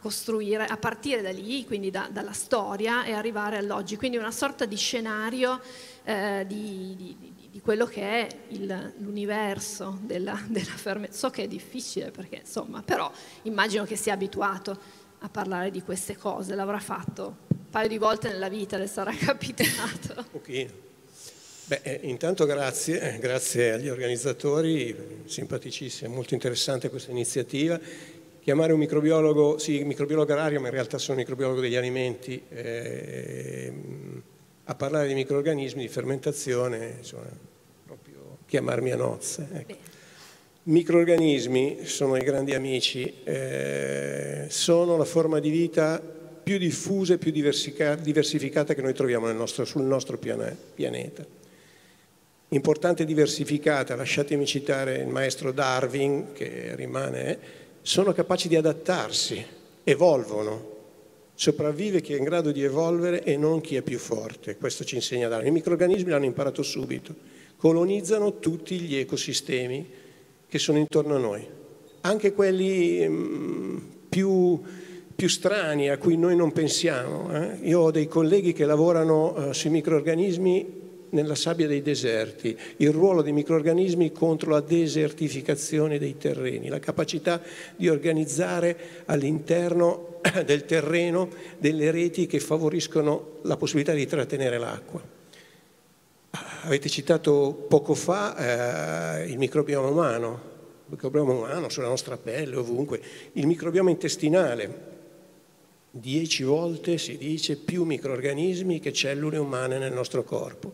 costruire, a partire da lì, quindi da, dalla storia e arrivare all'oggi, quindi una sorta di scenario eh, di, di, di quello che è il, l'universo della, della fermentazione. So che è difficile perché, insomma, però immagino che sia abituato a parlare di queste cose, l'avrà fatto un paio di volte nella vita, le sarà capitato.
Pochino. Beh, eh, intanto grazie, grazie agli organizzatori, simpaticissima, molto interessante questa iniziativa. Chiamare un microbiologo, sì, microbiologo agrario, ma in realtà sono microbiologo degli alimenti, eh, a parlare di microorganismi, di fermentazione, insomma, proprio chiamarmi a nozze. Ecco. Microorganismi sono i grandi amici, eh, sono la forma di vita più diffusa e più diversificata che noi troviamo nostro, sul nostro pianeta. Importante e diversificata, lasciatemi citare il maestro Darwin, che rimane, sono capaci di adattarsi, evolvono, sopravvive chi è in grado di evolvere e non chi è più forte, questo ci insegna Darwin. I microrganismi l'hanno imparato subito, colonizzano tutti gli ecosistemi che sono intorno a noi, anche quelli mm, più più strani a cui noi non pensiamo. Eh? Io ho dei colleghi che lavorano eh, sui microorganismi nella sabbia dei deserti, il ruolo dei microorganismi contro la desertificazione dei terreni, la capacità di organizzare all'interno del terreno delle reti che favoriscono la possibilità di trattenere l'acqua. Avete citato poco fa eh, il microbioma umano, il microbioma umano sulla nostra pelle, ovunque, il microbioma intestinale, dieci volte si dice più microorganismi che cellule umane nel nostro corpo,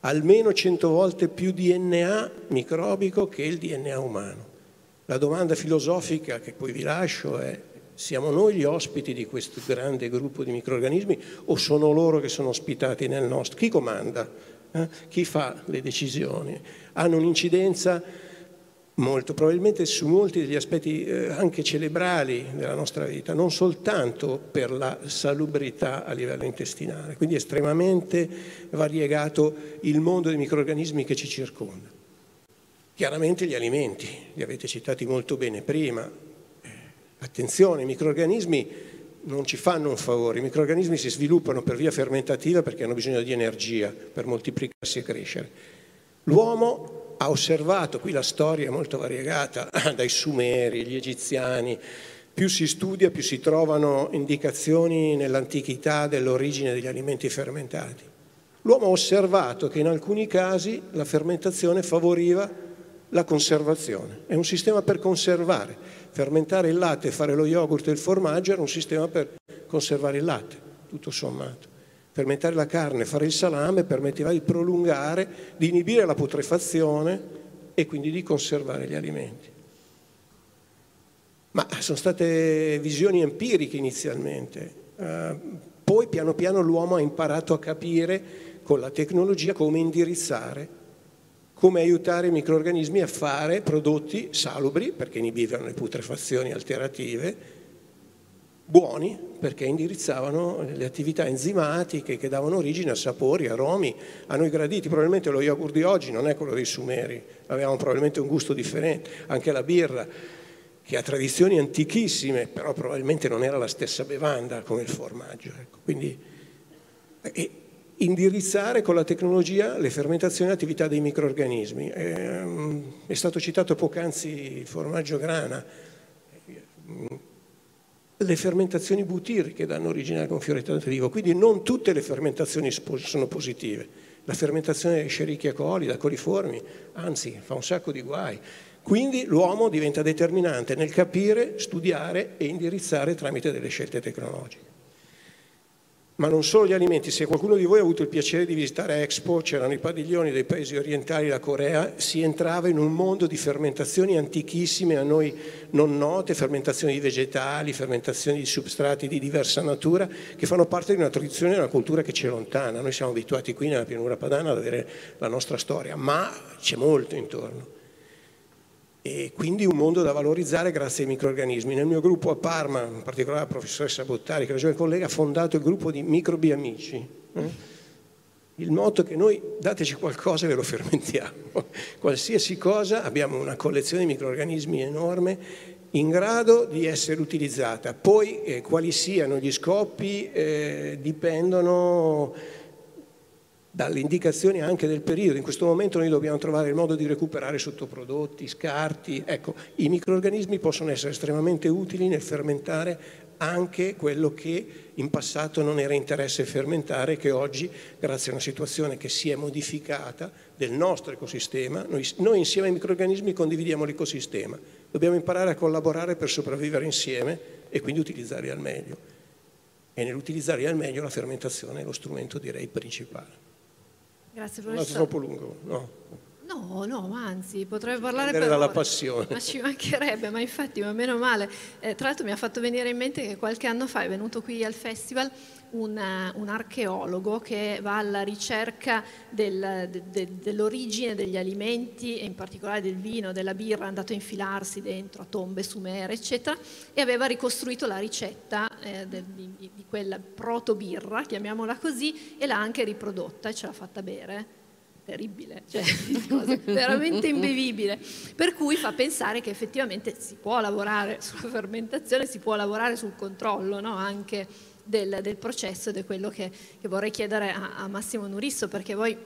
almeno cento volte più DNA microbico che il DNA umano. La domanda filosofica che poi vi lascio è siamo noi gli ospiti di questo grande gruppo di microorganismi o sono loro che sono ospitati nel nostro? Chi comanda? Eh? Chi fa le decisioni? Hanno un'incidenza molto, probabilmente su molti degli aspetti eh, anche cerebrali della nostra vita, non soltanto per la salubrità a livello intestinale, quindi è estremamente variegato il mondo dei microorganismi che ci circonda. Chiaramente gli alimenti, li avete citati molto bene prima. Attenzione, i microorganismi non ci fanno un favore, i microorganismi si sviluppano per via fermentativa perché hanno bisogno di energia per moltiplicarsi e crescere. L'uomo ha osservato, qui la storia è molto variegata, dai Sumeri, gli Egiziani, più si studia più si trovano indicazioni nell'antichità dell'origine degli alimenti fermentati. L'uomo ha osservato che in alcuni casi la fermentazione favoriva la conservazione, è un sistema per conservare. Fermentare il latte fare lo yogurt e il formaggio era un sistema per conservare il latte, tutto sommato fermentare la carne, fare il salame permetteva di prolungare, di inibire la putrefazione e quindi di conservare gli alimenti. Ma sono state visioni empiriche inizialmente, uh, poi piano piano l'uomo ha imparato a capire con la tecnologia come indirizzare, come aiutare i microorganismi a fare prodotti salubri, perché inibivano le putrefazioni alterative, buoni perché indirizzavano le attività enzimatiche che davano origine a sapori, aromi, a noi graditi. Probabilmente lo yogurt di oggi non è quello dei sumeri, avevamo probabilmente un gusto differente, anche la birra che ha tradizioni antichissime, però probabilmente non era la stessa bevanda come il formaggio. Ecco. Quindi e indirizzare con la tecnologia le fermentazioni e l'attività dei microorganismi. È, è stato citato poc'anzi il formaggio grana le fermentazioni butiriche danno origine al gonfiore tentativo, quindi non tutte le fermentazioni sono positive. La fermentazione Escherichia coli, da coliformi, anzi fa un sacco di guai. Quindi l'uomo diventa determinante nel capire, studiare e indirizzare tramite delle scelte tecnologiche ma non solo gli alimenti. Se qualcuno di voi ha avuto il piacere di visitare Expo, c'erano i padiglioni dei paesi orientali, la Corea, si entrava in un mondo di fermentazioni antichissime a noi non note, fermentazioni di vegetali, fermentazioni di substrati di diversa natura, che fanno parte di una tradizione e una cultura che ci è lontana. Noi siamo abituati qui nella pianura padana ad avere la nostra storia, ma c'è molto intorno e quindi un mondo da valorizzare grazie ai microorganismi. Nel mio gruppo a Parma, in particolare la professoressa Bottari, che è una collega, ha fondato il gruppo di microbi amici. Eh? Il motto è che noi dateci qualcosa e ve lo fermentiamo. Qualsiasi cosa, abbiamo una collezione di microorganismi enorme in grado di essere utilizzata. Poi eh, quali siano gli scopi eh, dipendono dalle indicazioni anche del periodo. In questo momento noi dobbiamo trovare il modo di recuperare sottoprodotti, scarti. Ecco, i microorganismi possono essere estremamente utili nel fermentare anche quello che in passato non era interesse fermentare che oggi, grazie a una situazione che si è modificata del nostro ecosistema, noi, noi insieme ai microorganismi condividiamo l'ecosistema. Dobbiamo imparare a collaborare per sopravvivere insieme e quindi utilizzarli al meglio. E nell'utilizzarli al meglio la fermentazione è lo strumento direi principale.
Grazie professore.
Non è troppo lungo, no?
No, no, anzi, potrei parlare per
dalla
ore.
passione.
Ma ci mancherebbe, ma infatti, ma meno male. Eh, tra l'altro mi ha fatto venire in mente che qualche anno fa è venuto qui al festival un, eh, un archeologo che va alla ricerca del- de- de- dell'origine degli alimenti e in particolare del vino, della birra, è andato a infilarsi dentro a tombe sumere, eccetera, e aveva ricostruito la ricetta eh, del- di, di- quella proto-birra, chiamiamola così, e l'ha anche riprodotta e ce l'ha fatta bere terribile, cioè veramente imbevibile. Per cui fa pensare che effettivamente si può lavorare sulla fermentazione, si può lavorare sul controllo no? anche del, del processo ed è quello che, che vorrei chiedere a, a Massimo Nurisso perché voi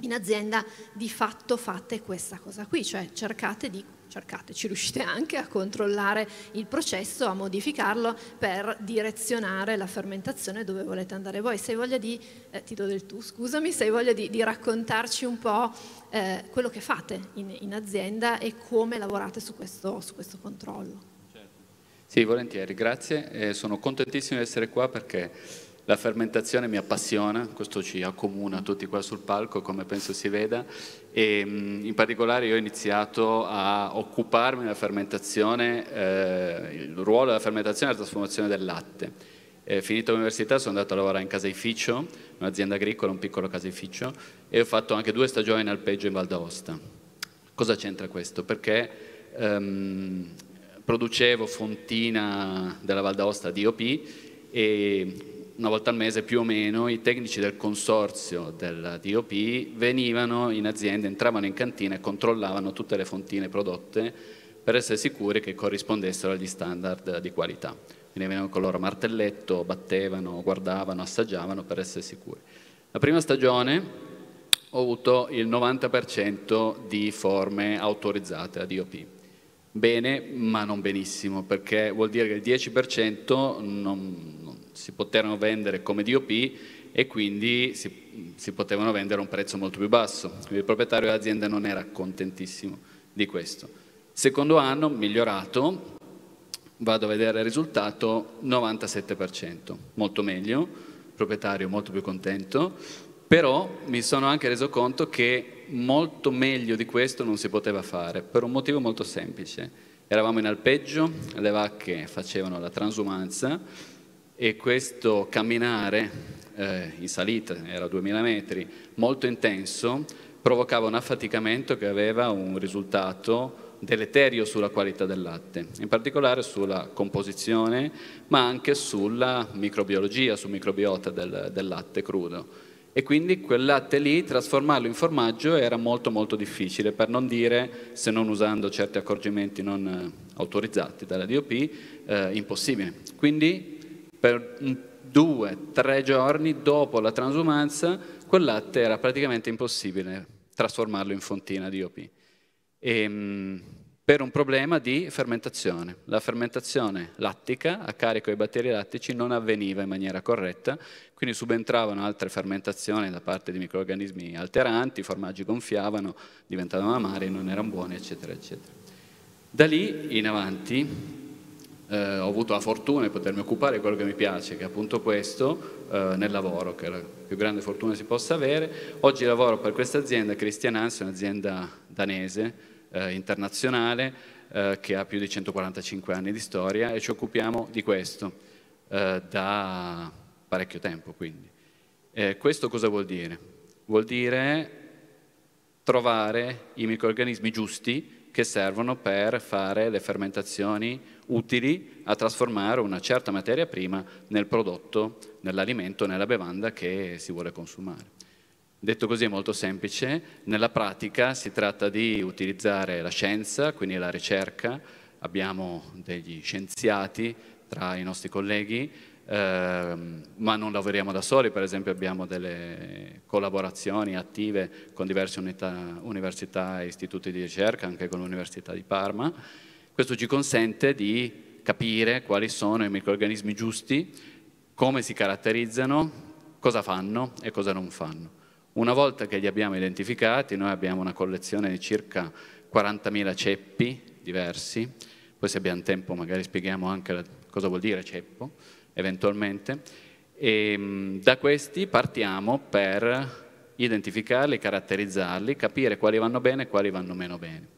in azienda di fatto fate questa cosa qui, cioè cercate di cercate, ci riuscite anche a controllare il processo, a modificarlo per direzionare la fermentazione dove volete andare voi. Se hai voglia di, eh, ti do del tu, scusami, se hai voglia di, di raccontarci un po' eh, quello che fate in, in azienda e come lavorate su questo, su questo controllo.
Sì, volentieri, grazie. Eh, sono contentissimo di essere qua perché la fermentazione mi appassiona, questo ci accomuna tutti qua sul palco, come penso si veda, e in particolare io ho iniziato a occuparmi della fermentazione, eh, il ruolo della fermentazione e della trasformazione del latte. Eh, finito l'università sono andato a lavorare in caseificio, un'azienda agricola, un piccolo caseificio, e ho fatto anche due stagioni in alpeggio in Val d'Aosta. Cosa c'entra questo? Perché ehm, producevo fontina della Val d'Aosta DOP e una volta al mese più o meno i tecnici del consorzio del DOP venivano in azienda, entravano in cantina e controllavano tutte le fontine prodotte per essere sicuri che corrispondessero agli standard di qualità. Quindi venivano con il loro martelletto, battevano, guardavano, assaggiavano per essere sicuri. La prima stagione ho avuto il 90% di forme autorizzate a DOP. Bene, ma non benissimo, perché vuol dire che il 10% non, non si potevano vendere come DOP e quindi si, si potevano vendere a un prezzo molto più basso. Il proprietario dell'azienda non era contentissimo di questo. Secondo anno, migliorato, vado a vedere il risultato, 97%, molto meglio, proprietario molto più contento, però mi sono anche reso conto che molto meglio di questo non si poteva fare, per un motivo molto semplice. Eravamo in alpeggio, le vacche facevano la transumanza e questo camminare eh, in salita, era 2000 metri, molto intenso, provocava un affaticamento che aveva un risultato deleterio sulla qualità del latte, in particolare sulla composizione, ma anche sulla microbiologia, sul microbiota del, del latte crudo. E quindi quel latte lì, trasformarlo in formaggio era molto molto difficile, per non dire, se non usando certi accorgimenti non eh, autorizzati dalla DOP, eh, impossibile. Quindi per due, tre giorni dopo la transumanza, quel latte era praticamente impossibile trasformarlo in fontina DOP. E, mh, per un problema di fermentazione. La fermentazione lattica a carico dei batteri lattici non avveniva in maniera corretta, quindi subentravano altre fermentazioni da parte di microrganismi alteranti, i formaggi gonfiavano, diventavano amari, non erano buoni, eccetera, eccetera. Da lì in avanti eh, ho avuto la fortuna di potermi occupare di quello che mi piace, che è appunto questo, eh, nel lavoro, che è la più grande fortuna che si possa avere. Oggi lavoro per questa azienda, Christian Hansen, un'azienda danese, eh, internazionale eh, che ha più di 145 anni di storia e ci occupiamo di questo eh, da parecchio tempo. Quindi. Questo cosa vuol dire? Vuol dire trovare i microrganismi giusti che servono per fare le fermentazioni utili a trasformare una certa materia prima nel prodotto, nell'alimento, nella bevanda che si vuole consumare. Detto così è molto semplice, nella pratica si tratta di utilizzare la scienza, quindi la ricerca, abbiamo degli scienziati tra i nostri colleghi, eh, ma non lavoriamo da soli, per esempio abbiamo delle collaborazioni attive con diverse unità, università e istituti di ricerca, anche con l'Università di Parma. Questo ci consente di capire quali sono i microrganismi giusti, come si caratterizzano, cosa fanno e cosa non fanno. Una volta che li abbiamo identificati, noi abbiamo una collezione di circa 40.000 ceppi diversi, poi se abbiamo tempo magari spieghiamo anche cosa vuol dire ceppo, eventualmente, e da questi partiamo per identificarli, caratterizzarli, capire quali vanno bene e quali vanno meno bene.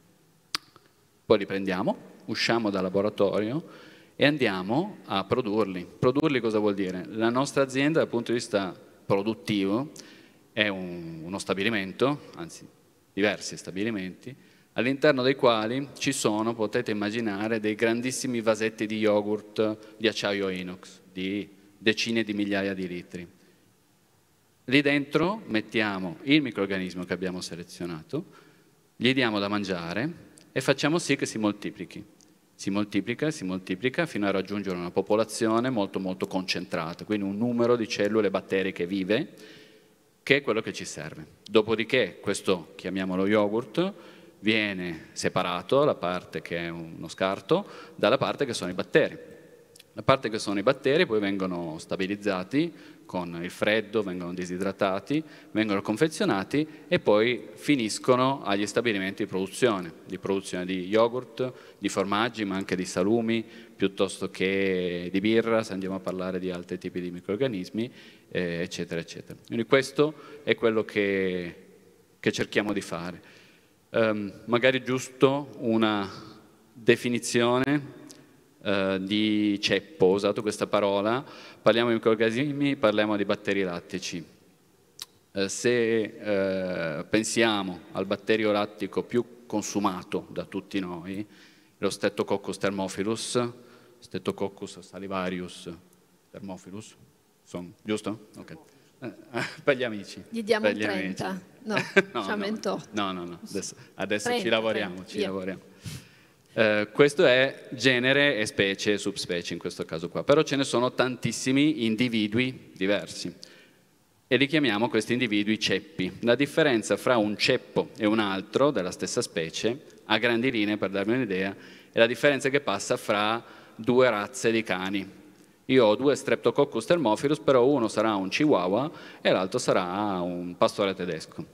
Poi li prendiamo, usciamo dal laboratorio e andiamo a produrli. Produrli cosa vuol dire? La nostra azienda dal punto di vista produttivo è un, uno stabilimento, anzi diversi stabilimenti, all'interno dei quali ci sono, potete immaginare, dei grandissimi vasetti di yogurt di acciaio inox, di decine di migliaia di litri. Lì dentro mettiamo il microorganismo che abbiamo selezionato, gli diamo da mangiare e facciamo sì che si moltiplichi. Si moltiplica, si moltiplica fino a raggiungere una popolazione molto molto concentrata, quindi un numero di cellule batteriche vive che è quello che ci serve. Dopodiché questo, chiamiamolo yogurt, viene separato, la parte che è uno scarto, dalla parte che sono i batteri. La parte che sono i batteri poi vengono stabilizzati con il freddo, vengono disidratati, vengono confezionati e poi finiscono agli stabilimenti di produzione, di produzione di yogurt, di formaggi, ma anche di salumi, piuttosto che di birra, se andiamo a parlare di altri tipi di microorganismi, eh, eccetera, eccetera. Quindi questo è quello che, che cerchiamo di fare. Um, magari giusto una definizione uh, di ceppo, ho usato questa parola, parliamo di microorganismi, parliamo di batteri lattici. Uh, se uh, pensiamo al batterio lattico più consumato da tutti noi, lo Streptococcus thermophilus, Streptococcus salivarius thermophilus, Son, giusto? Ok. Eh, per gli amici.
Gli diamo un 30. Amici. No, no, aumentò.
No, no, no, adesso, adesso 30, ci lavoriamo. 30, ci lavoriamo. Eh, questo è genere e specie e subspecie in questo caso qua, però ce ne sono tantissimi individui diversi e li chiamiamo questi individui ceppi. La differenza fra un ceppo e un altro della stessa specie, a grandi linee per darvi un'idea, è la differenza che passa fra due razze di cani. Io ho due Streptococcus thermophilus, però uno sarà un chihuahua e l'altro sarà un pastore tedesco.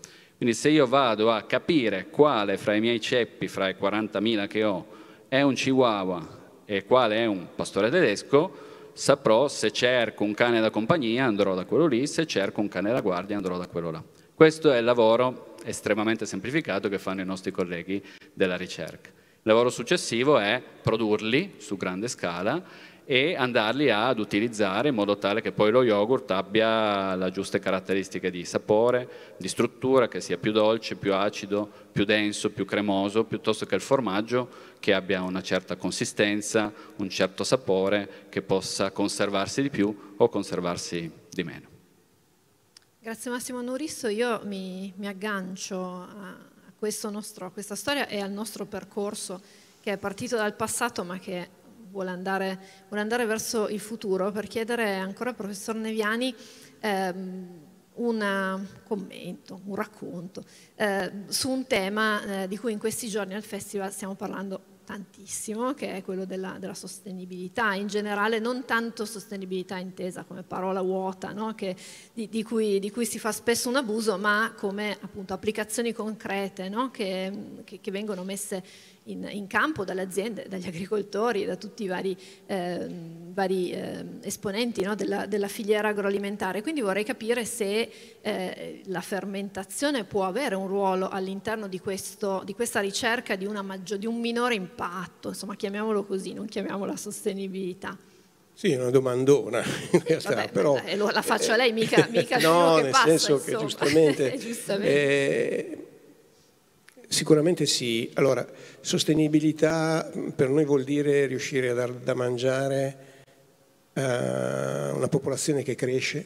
Quindi se io vado a capire quale fra i miei ceppi, fra i 40.000 che ho, è un chihuahua e quale è un pastore tedesco, saprò se cerco un cane da compagnia andrò da quello lì, se cerco un cane da guardia andrò da quello là. Questo è il lavoro estremamente semplificato che fanno i nostri colleghi della ricerca. Il lavoro successivo è produrli su grande scala e andarli ad utilizzare in modo tale che poi lo yogurt abbia le giuste caratteristiche di sapore, di struttura, che sia più dolce, più acido, più denso, più cremoso, piuttosto che il formaggio che abbia una certa consistenza, un certo sapore, che possa conservarsi di più o conservarsi di meno.
Grazie Massimo Nurisso, io mi, mi aggancio a, nostro, a questa storia e al nostro percorso che è partito dal passato ma che vuole andare, vuole andare verso il futuro per chiedere ancora al professor Neviani ehm, un commento, un racconto eh, su un tema eh, di cui in questi giorni al festival stiamo parlando tantissimo, che è quello della, della, sostenibilità, in generale non tanto sostenibilità intesa come parola vuota, no? che, di, di, cui, di, cui, si fa spesso un abuso, ma come appunto applicazioni concrete no? che, che, che vengono messe in, in, campo dalle aziende, dagli agricoltori, da tutti i vari, eh, vari eh, esponenti no, della, della, filiera agroalimentare. Quindi vorrei capire se eh, la fermentazione può avere un ruolo all'interno di, questo, di questa ricerca di, maggior, di, un minore impatto, insomma chiamiamolo così, non chiamiamola sostenibilità.
Sì, è una domandona in realtà,
Vabbè,
però...
la faccio a lei, mica, mica
no,
nel
passa, senso
insomma.
che giustamente...
giustamente.
Eh, Sicuramente sì. Allora, sostenibilità per noi vuol dire riuscire a dar da mangiare a una popolazione che cresce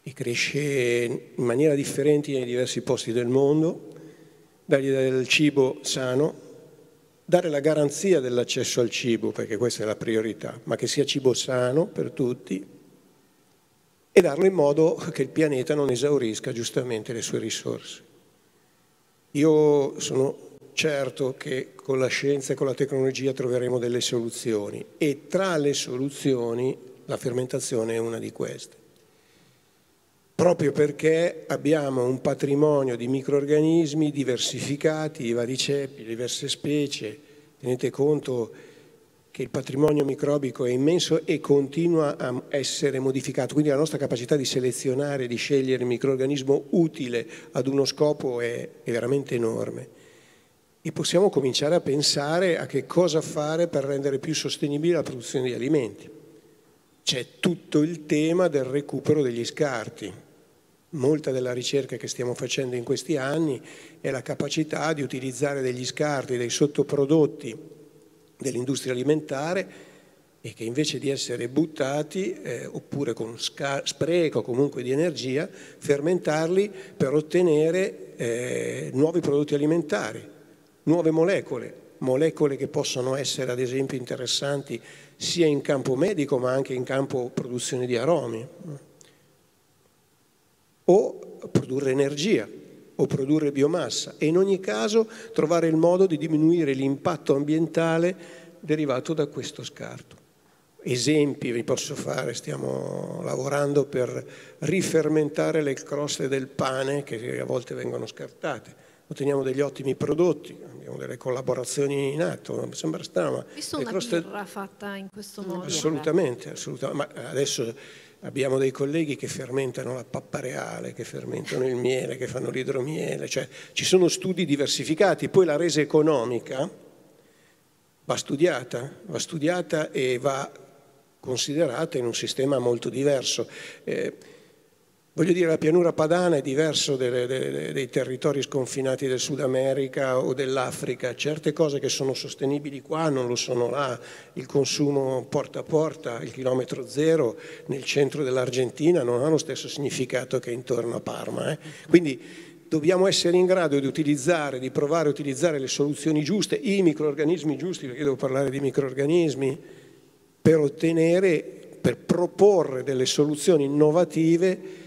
e cresce in maniera differente nei diversi posti del mondo, dargli del cibo sano, dare la garanzia dell'accesso al cibo, perché questa è la priorità, ma che sia cibo sano per tutti e darlo in modo che il pianeta non esaurisca giustamente le sue risorse. Io sono certo che con la scienza e con la tecnologia troveremo delle soluzioni e tra le soluzioni la fermentazione è una di queste. Proprio perché abbiamo un patrimonio di microorganismi diversificati, i vari ceppi, diverse specie, tenete conto che il patrimonio microbico è immenso e continua a essere modificato, quindi la nostra capacità di selezionare, di scegliere il microorganismo utile ad uno scopo è, è veramente enorme. E possiamo cominciare a pensare a che cosa fare per rendere più sostenibile la produzione di alimenti. C'è tutto il tema del recupero degli scarti. Molta della ricerca che stiamo facendo in questi anni è la capacità di utilizzare degli scarti, dei sottoprodotti dell'industria alimentare e che invece di essere buttati eh, oppure con spreco comunque di energia, fermentarli per ottenere eh, nuovi prodotti alimentari, nuove molecole, molecole che possono essere ad esempio interessanti sia in campo medico ma anche in campo produzione di aromi, o produrre energia o produrre biomassa e in ogni caso trovare il modo di diminuire l'impatto ambientale derivato da questo scarto. Esempi vi posso fare, stiamo lavorando per rifermentare le croste del pane che a volte vengono scartate. Otteniamo degli ottimi prodotti, abbiamo delle collaborazioni in atto, sembra strano. Ma
visto una croste... birra fatta in questo modo?
Assolutamente, assolutamente. ma adesso Abbiamo dei colleghi che fermentano la pappa reale, che fermentano il miele, che fanno l'idromiele, cioè ci sono studi diversificati, poi la resa economica va studiata, va studiata e va considerata in un sistema molto diverso. Eh, Voglio dire, la pianura padana è diverso delle, delle, dei territori sconfinati del Sud America o dell'Africa. Certe cose che sono sostenibili qua non lo sono là. Il consumo porta a porta, il chilometro zero nel centro dell'Argentina non ha lo stesso significato che intorno a Parma. Eh? Quindi dobbiamo essere in grado di utilizzare, di provare a utilizzare le soluzioni giuste, i microorganismi giusti, perché devo parlare di microorganismi, per ottenere, per proporre delle soluzioni innovative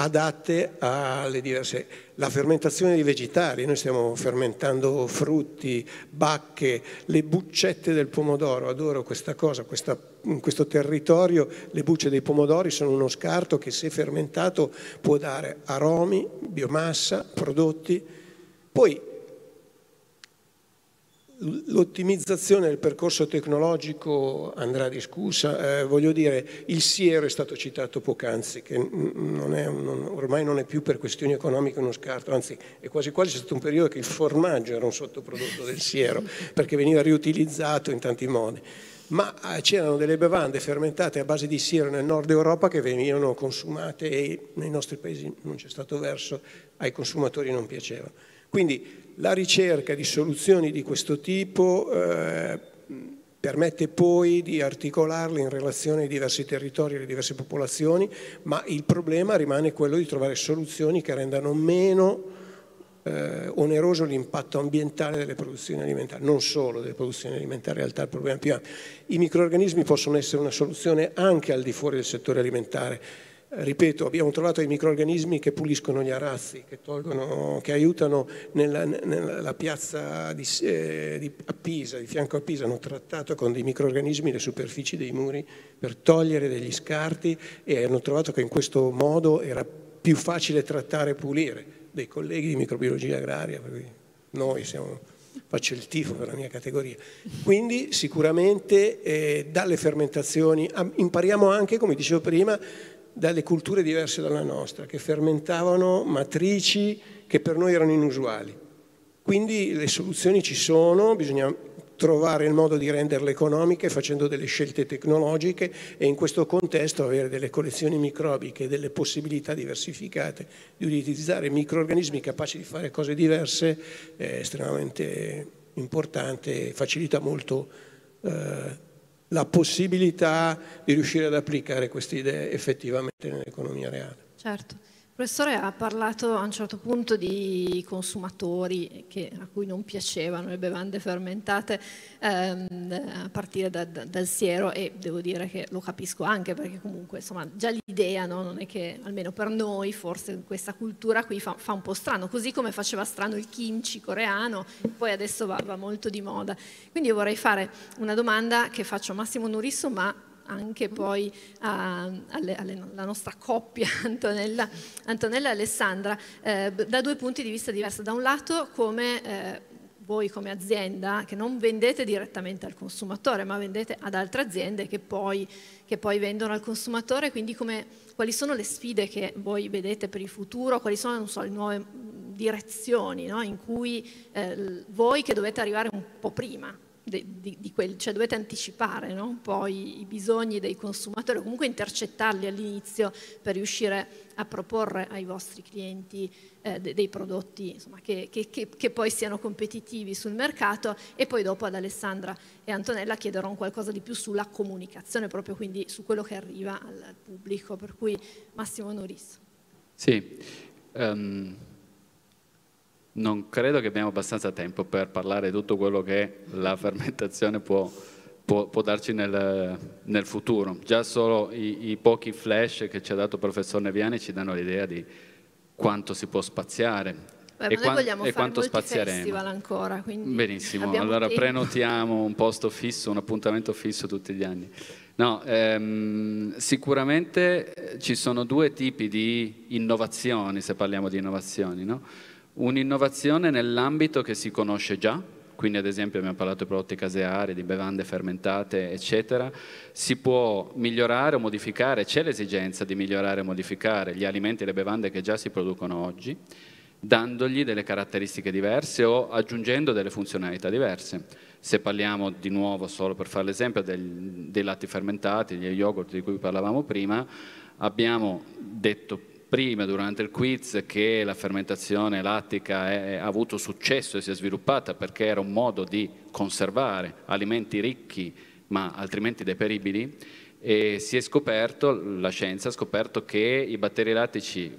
adatte alle diverse... La fermentazione dei vegetali, noi stiamo fermentando frutti, bacche, le buccette del pomodoro, adoro questa cosa, questa, in questo territorio le bucce dei pomodori sono uno scarto che se fermentato può dare aromi, biomassa, prodotti. Poi L'ottimizzazione del percorso tecnologico andrà discussa, eh, voglio dire, il siero è stato citato poc'anzi, che non è, non, ormai non è più per questioni economiche uno scarto, anzi è quasi quasi stato un periodo che il formaggio era un sottoprodotto del siero, perché veniva riutilizzato in tanti modi. Ma eh, c'erano delle bevande fermentate a base di siero nel nord Europa che venivano consumate e nei nostri paesi non c'è stato verso, ai consumatori non piacevano. Quindi la ricerca di soluzioni di questo tipo eh, permette poi di articolarle in relazione ai diversi territori e alle diverse popolazioni, ma il problema rimane quello di trovare soluzioni che rendano meno eh, oneroso l'impatto ambientale delle produzioni alimentari, non solo delle produzioni alimentari, in realtà il problema più ampio. I microorganismi possono essere una soluzione anche al di fuori del settore alimentare ripeto, abbiamo trovato dei microorganismi che puliscono gli arazzi, che, tolgono, che aiutano nella, nella piazza di, eh, di, a Pisa, di fianco a Pisa, hanno trattato con dei microorganismi le superfici dei muri per togliere degli scarti e hanno trovato che in questo modo era più facile trattare e pulire dei colleghi di microbiologia agraria, noi siamo faccio il tifo per la mia categoria. Quindi sicuramente eh, dalle fermentazioni impariamo anche, come dicevo prima, dalle culture diverse dalla nostra, che fermentavano matrici che per noi erano inusuali. Quindi le soluzioni ci sono, bisogna trovare il modo di renderle economiche facendo delle scelte tecnologiche e in questo contesto avere delle collezioni microbiche delle possibilità diversificate di utilizzare microorganismi capaci di fare cose diverse è estremamente importante e facilita molto eh, la possibilità di riuscire ad applicare queste idee effettivamente nell'economia reale.
Certo. Il professore ha parlato a un certo punto di consumatori che, a cui non piacevano le bevande fermentate ehm, a partire da, da, dal siero e devo dire che lo capisco anche perché comunque insomma, già l'idea no? non è che almeno per noi forse questa cultura qui fa, fa, un po' strano, così come faceva strano il kimchi coreano, poi adesso va, va molto di moda. Quindi io vorrei fare una domanda che faccio a Massimo Nurisso ma anche poi alla nostra coppia Antonella, Antonella e Alessandra eh, da due punti di vista diversi. Da un lato come eh, voi come azienda che non vendete direttamente al consumatore, ma vendete ad altre aziende che poi, che poi vendono al consumatore, quindi come, quali sono le sfide che voi vedete per il futuro, quali sono so, le nuove direzioni no? in cui eh, voi che dovete arrivare un po' prima di, di, quel, cioè dovete anticipare no? un po' i, i, bisogni dei consumatori comunque intercettarli all'inizio per riuscire a proporre ai vostri clienti eh, de, dei prodotti insomma, che, che, che, che, poi siano competitivi sul mercato e poi dopo ad Alessandra e Antonella chiederò qualcosa di più sulla comunicazione, proprio quindi su quello che arriva al, al pubblico, per cui Massimo Noris.
Sì, um non credo che abbiamo abbastanza tempo per parlare di tutto quello che la fermentazione può, può, può darci nel, nel, futuro. Già solo i, i, pochi flash che ci ha dato il professor Neviani ci danno l'idea di quanto si può spaziare.
Beh, e, qua, e quanto spazieremo. ancora.
Benissimo, allora tempo. prenotiamo un posto fisso, un appuntamento fisso tutti gli anni. No, ehm, sicuramente ci sono due tipi di innovazioni, se parliamo di innovazioni. No? Un'innovazione nell'ambito che si conosce già, quindi ad esempio abbiamo parlato di prodotti caseari, di bevande fermentate, eccetera, si può migliorare o modificare, c'è l'esigenza di migliorare o modificare gli alimenti e le bevande che già si producono oggi, dandogli delle caratteristiche diverse o aggiungendo delle funzionalità diverse. Se parliamo di nuovo, solo per fare l'esempio, dei latti fermentati, gli yogurt di cui parlavamo prima, abbiamo detto prima durante il quiz che la fermentazione lattica è, ha avuto successo e si è sviluppata perché era un modo di conservare alimenti ricchi ma altrimenti deperibili e si è scoperto, la scienza ha scoperto che i batteri lattici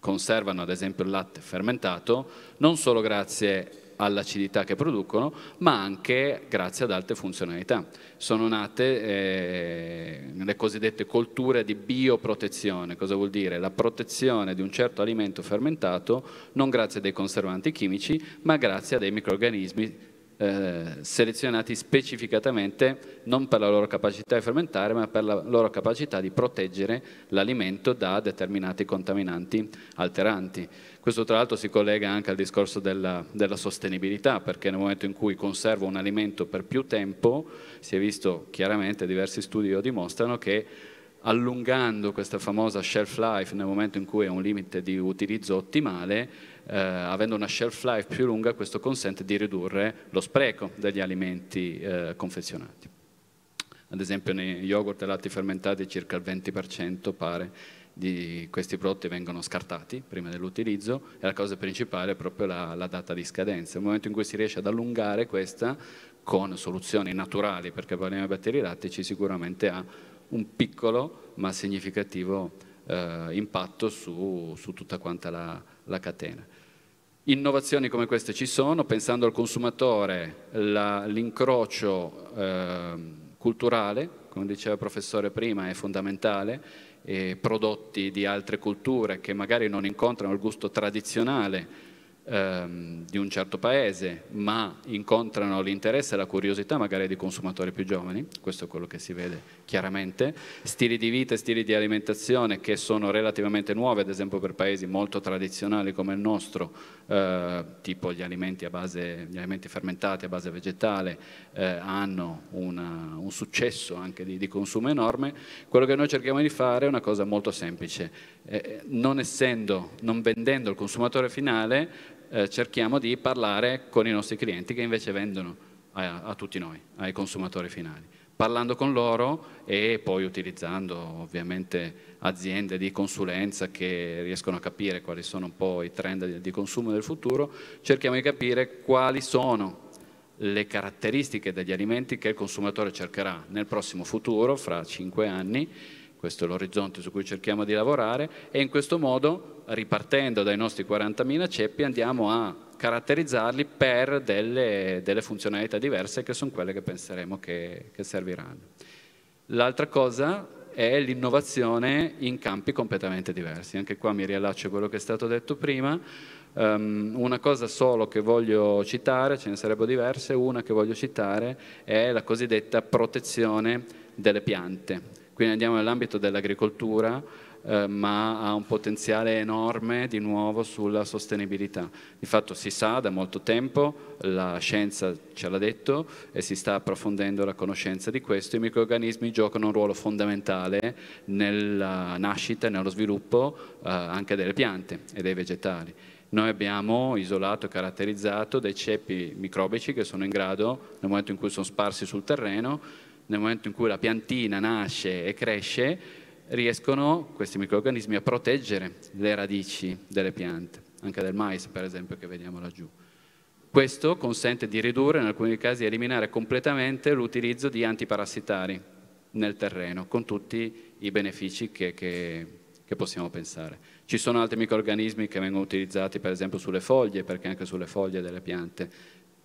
conservano ad esempio il latte fermentato non solo grazie all'acidità che producono, ma anche grazie ad altre funzionalità. Sono nate eh, le cosiddette colture di bioprotezione. Cosa vuol dire? La protezione di un certo alimento fermentato non grazie a dei conservanti chimici, ma grazie a dei microrganismi eh, selezionati specificatamente non per la loro capacità di fermentare, ma per la loro capacità di proteggere l'alimento da determinati contaminanti alteranti. Questo tra l'altro si collega anche al discorso della, della, sostenibilità, perché nel momento in cui conservo un alimento per più tempo, si è visto chiaramente, diversi studi lo dimostrano, che allungando questa famosa shelf life nel momento in cui è un limite di utilizzo ottimale, eh, avendo una shelf life più lunga, questo consente di ridurre lo spreco degli alimenti eh, confezionati. Ad esempio nei yogurt e latti fermentati circa il 20% pare di questi prodotti vengono scartati prima dell'utilizzo e la cosa principale è proprio la, la data di scadenza. Nel momento in cui si riesce ad allungare questa con soluzioni naturali, perché parliamo di batteri lattici, sicuramente ha un piccolo ma significativo eh, impatto su, su, tutta quanta la, la, catena. Innovazioni come queste ci sono, pensando al consumatore, l'incrocio eh, culturale, come diceva il professore prima, è fondamentale, prodotti di altre culture che magari non incontrano il gusto tradizionale ehm, di un certo paese, ma incontrano l'interesse e la curiosità magari di consumatori più giovani, questo è quello che si vede chiaramente, stili di vita e stili di alimentazione che sono relativamente nuovi, ad esempio per paesi molto tradizionali come il nostro, eh, tipo gli alimenti, base, gli alimenti, fermentati a base vegetale, eh, hanno una, un successo anche di, di, consumo enorme, quello che noi cerchiamo di fare è una cosa molto semplice, eh, non essendo, non vendendo il consumatore finale, eh, cerchiamo di parlare con i nostri clienti che invece vendono a, a tutti noi, ai consumatori finali. Parlando con loro e poi utilizzando ovviamente aziende di consulenza che riescono a capire quali sono un po' i trend di consumo del futuro, cerchiamo di capire quali sono le caratteristiche degli alimenti che il consumatore cercherà nel prossimo futuro, fra cinque anni, questo è l'orizzonte su cui cerchiamo di lavorare e in questo modo, ripartendo dai nostri 40.000 ceppi, andiamo a caratterizzarli per delle, delle, funzionalità diverse che sono quelle che penseremo che, che serviranno. L'altra cosa è l'innovazione in campi completamente diversi. Anche qua mi riallaccio a quello che è stato detto prima. Um, una cosa solo che voglio citare, ce ne sarebbero diverse, una che voglio citare è la cosiddetta protezione delle piante. Quindi andiamo nell'ambito dell'agricoltura, eh, ma ha un potenziale enorme di nuovo sulla sostenibilità. Di fatto si sa da molto tempo, la scienza ce l'ha detto e si sta approfondendo la conoscenza di questo, i microorganismi giocano un ruolo fondamentale nella nascita e nello sviluppo eh, anche delle piante e dei vegetali. Noi abbiamo isolato e caratterizzato dei ceppi microbici che sono in grado, nel momento in cui sono sparsi sul terreno, nel momento in cui la piantina nasce e cresce, riescono questi microorganismi a proteggere le radici delle piante, anche del mais per esempio che vediamo laggiù. Questo consente di ridurre, in alcuni casi eliminare completamente l'utilizzo di antiparassitari nel terreno, con tutti i benefici che, che, che possiamo pensare. Ci sono altri microorganismi che vengono utilizzati per esempio sulle foglie, perché anche sulle foglie delle piante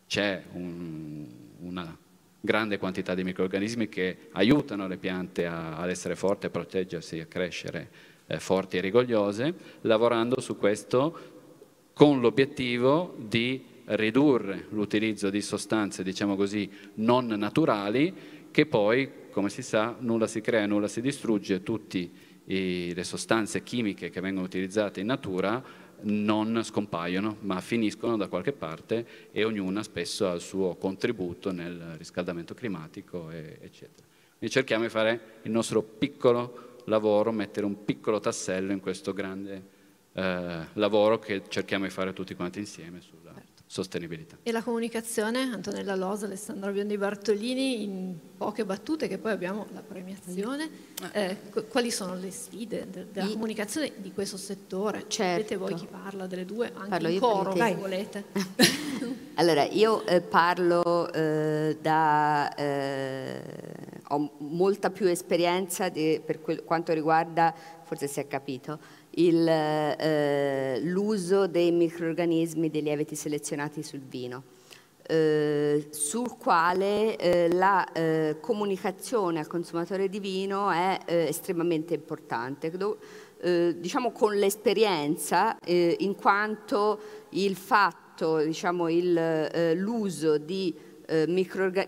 c'è un, una grande quantità di microorganismi che aiutano le piante a, ad essere forti, a proteggersi, a crescere eh, forti e rigogliose, lavorando su questo con l'obiettivo di ridurre l'utilizzo di sostanze, diciamo così, non naturali, che poi, come si sa, nulla si crea, nulla si distrugge, tutte le sostanze chimiche che vengono utilizzate in natura non scompaiono, ma finiscono da qualche parte e ognuna spesso ha il suo contributo nel riscaldamento climatico, eccetera. Quindi cerchiamo di fare il nostro piccolo lavoro, mettere un piccolo tassello in questo grande eh, lavoro che cerchiamo di fare tutti quanti insieme sulla sostenibilità.
E la comunicazione, Antonella Losa, Alessandro Biondi Bartolini, in poche battute che poi abbiamo la premiazione, eh, quali sono le sfide de- della comunicazione di questo settore?
Certo.
Vedete voi chi parla delle due, anche
Parlo
in coro, se volete.
allora, io eh, parlo eh, da... Eh, ho molta più esperienza di, per quel, quanto riguarda, forse si è capito, eh, l'uso dei microorganismi dei lieviti selezionati sul vino, eh, sul quale eh, la eh, comunicazione al consumatore di vino è eh, estremamente importante. Eh, diciamo con l'esperienza, in quanto il fatto, diciamo, l'uso di,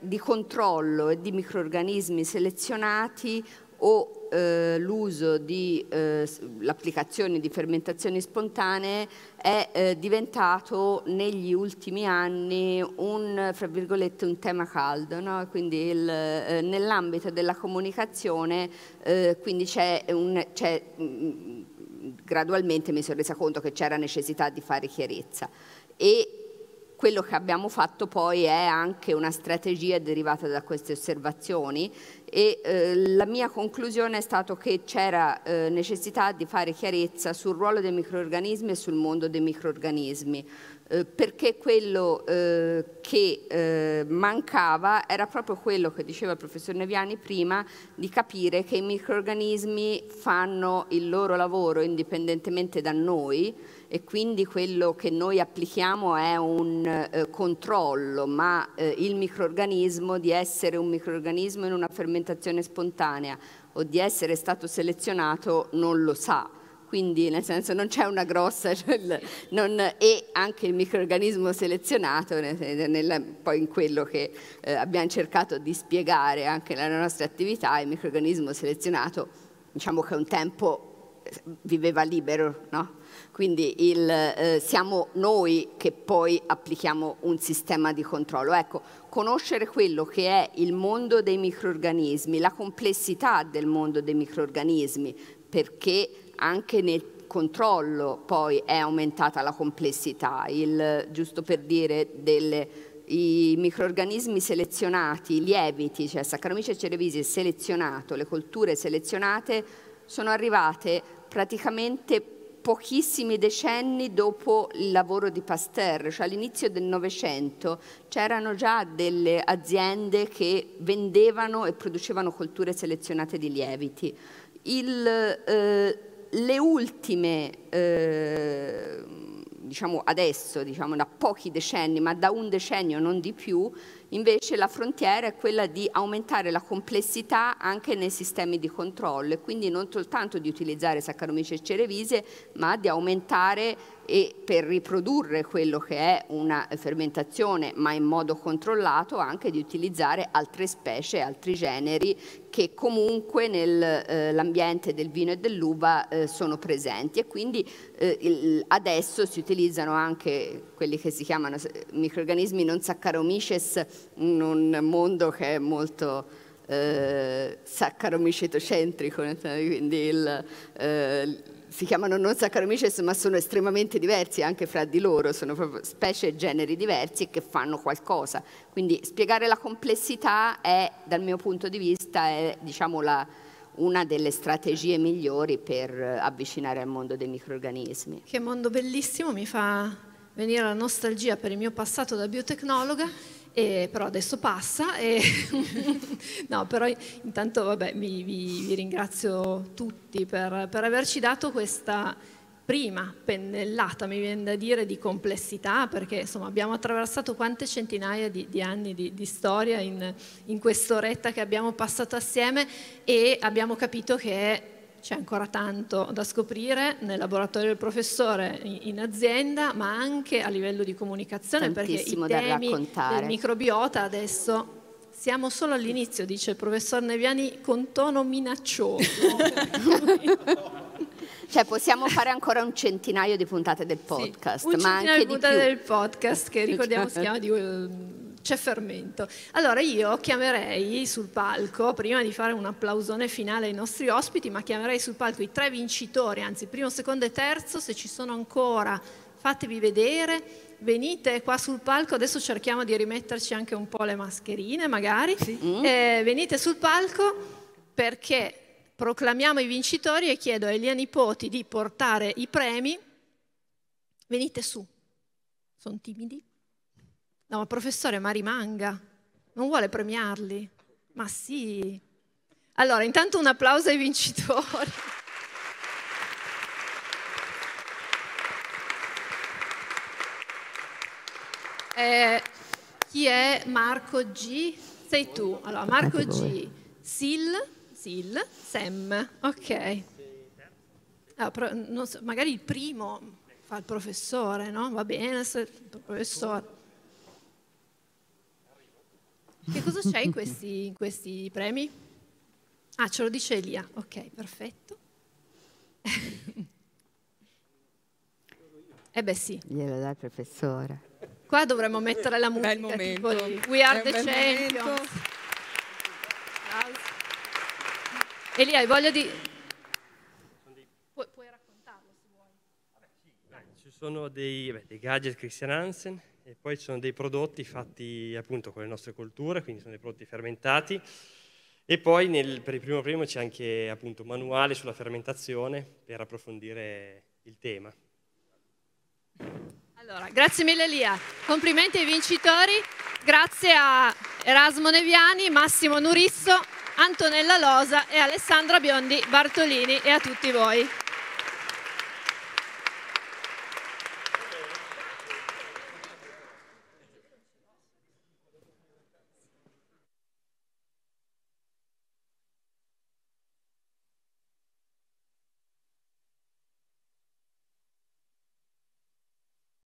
di controllo e di microorganismi selezionati o eh, l'uso di eh, l'applicazione di fermentazioni spontanee è eh, diventato negli ultimi anni un, un tema caldo, no? quindi eh, nell'ambito della comunicazione eh, quindi c'è, un, c'è mh, gradualmente mi sono resa conto che c'era necessità di fare chiarezza e quello che abbiamo fatto poi è anche una strategia derivata da queste osservazioni e eh, la mia conclusione è stata che c'era eh, necessità di fare chiarezza sul ruolo dei microorganismi e sul mondo dei microorganismi. Eh, perché quello eh, che eh, mancava era proprio quello che diceva il professor Neviani prima, di capire che i microorganismi fanno il loro lavoro indipendentemente da noi e quindi quello che noi applichiamo è un eh, controllo, ma eh, il microorganismo di essere un microorganismo in una fermentazione spontanea o di essere stato selezionato non lo sa. Quindi nel senso non c'è una grossa, cioè, non, e anche il microorganismo selezionato, nel, poi in quello che eh, abbiamo cercato di spiegare anche nella nostra attività, il microorganismo selezionato diciamo che un tempo eh, viveva libero, no? Quindi il, eh, siamo noi che poi applichiamo un sistema di controllo. Ecco, conoscere quello che è il mondo dei microorganismi, la complessità del mondo dei microorganismi, perché anche nel controllo poi è aumentata la complessità. Il, giusto per dire delle i microorganismi selezionati, i lieviti, cioè Saccharomyces cerevisiae selezionato, le colture selezionate sono arrivate praticamente pochissimi decenni dopo il lavoro di Pasteur, cioè all'inizio del Novecento c'erano già delle aziende che vendevano e producevano colture selezionate di lieviti. Il, eh, le ultime, eh, diciamo adesso, diciamo da pochi decenni, ma da un decennio non di più, Invece la frontiera è quella di aumentare la complessità anche nei sistemi di controllo e quindi non soltanto di utilizzare Saccharomyces cerevisiae, ma di aumentare e per riprodurre quello che è una fermentazione ma in modo controllato anche di utilizzare altre specie, altri generi che comunque nell'ambiente eh, del vino e dell'uva eh, sono presenti. E quindi eh, il, adesso si utilizzano anche quelli che si chiamano microrganismi non Saccharomyces in un mondo che è molto eh, saccaromicetocentrico, quindi il, eh, si chiamano non Saccharomyces ma sono estremamente diversi anche fra di loro, sono proprio specie e generi diversi che fanno qualcosa. Quindi spiegare la complessità è, dal mio punto di vista, è diciamo, la, una delle strategie migliori per avvicinare al mondo dei microorganismi.
Che mondo bellissimo, mi fa venire la nostalgia per il mio passato da biotecnologa e, però adesso passa. E no, però intanto vabbè, vi, vi, vi ringrazio tutti per, per, averci dato questa prima pennellata, mi viene da dire, di complessità, perché insomma abbiamo attraversato quante centinaia di, di anni di, di storia in, in quest'oretta che abbiamo passato assieme e abbiamo capito che c'è ancora tanto da scoprire nel laboratorio del professore in azienda, ma anche a livello di comunicazione,
Tantissimo
perché i temi
del
microbiota adesso siamo solo all'inizio, dice il professor Neviani con tono minaccioso.
Cioè possiamo fare ancora un centinaio di puntate del podcast,
sì, un
ma
anche
di
puntate
più.
del podcast che ricordiamo si chiama di uh, c'è fermento. Allora io chiamerei sul palco, prima di fare un applausone finale ai nostri ospiti, ma chiamerei sul palco i tre vincitori, anzi primo, secondo e terzo, se ci sono ancora fatevi vedere, venite qua sul palco, adesso cerchiamo di rimetterci anche un po' le mascherine magari, sì. eh, venite sul palco perché proclamiamo i vincitori e chiedo ai miei nipoti di portare i premi. Venite su. Sono timidi? No, ma professore, ma rimanga. Non vuole premiarli? Ma sì. Allora, intanto un applauso ai vincitori. Eh, chi è Marco G? Sei tu. Allora, Marco G. Sil Sil, Sem, ok. Allora, so, magari il primo fa il professore, no? Va bene, il professore. Che cosa c'è in questi, in questi premi? Ah, ce lo dice Elia. Ok, perfetto. eh beh sì.
Glielo dà il professore.
Qua dovremmo mettere la musica.
Bel momento.
Tipo, We are the champions. Elia, hai voglia di... Pu- puoi raccontarlo se vuoi.
Vabbè, sì. Ci sono dei, beh, dei, gadget Christian Hansen e poi ci sono dei prodotti fatti appunto con le nostre colture, quindi sono dei prodotti fermentati. E poi nel, per il primo primo c'è anche appunto un manuale sulla fermentazione per approfondire il tema.
Allora, grazie mille Elia, complimenti ai vincitori, grazie a Erasmo Neviani, Massimo Nurisso, Antonella Losa e Alessandra Biondi Bartolini e a tutti voi.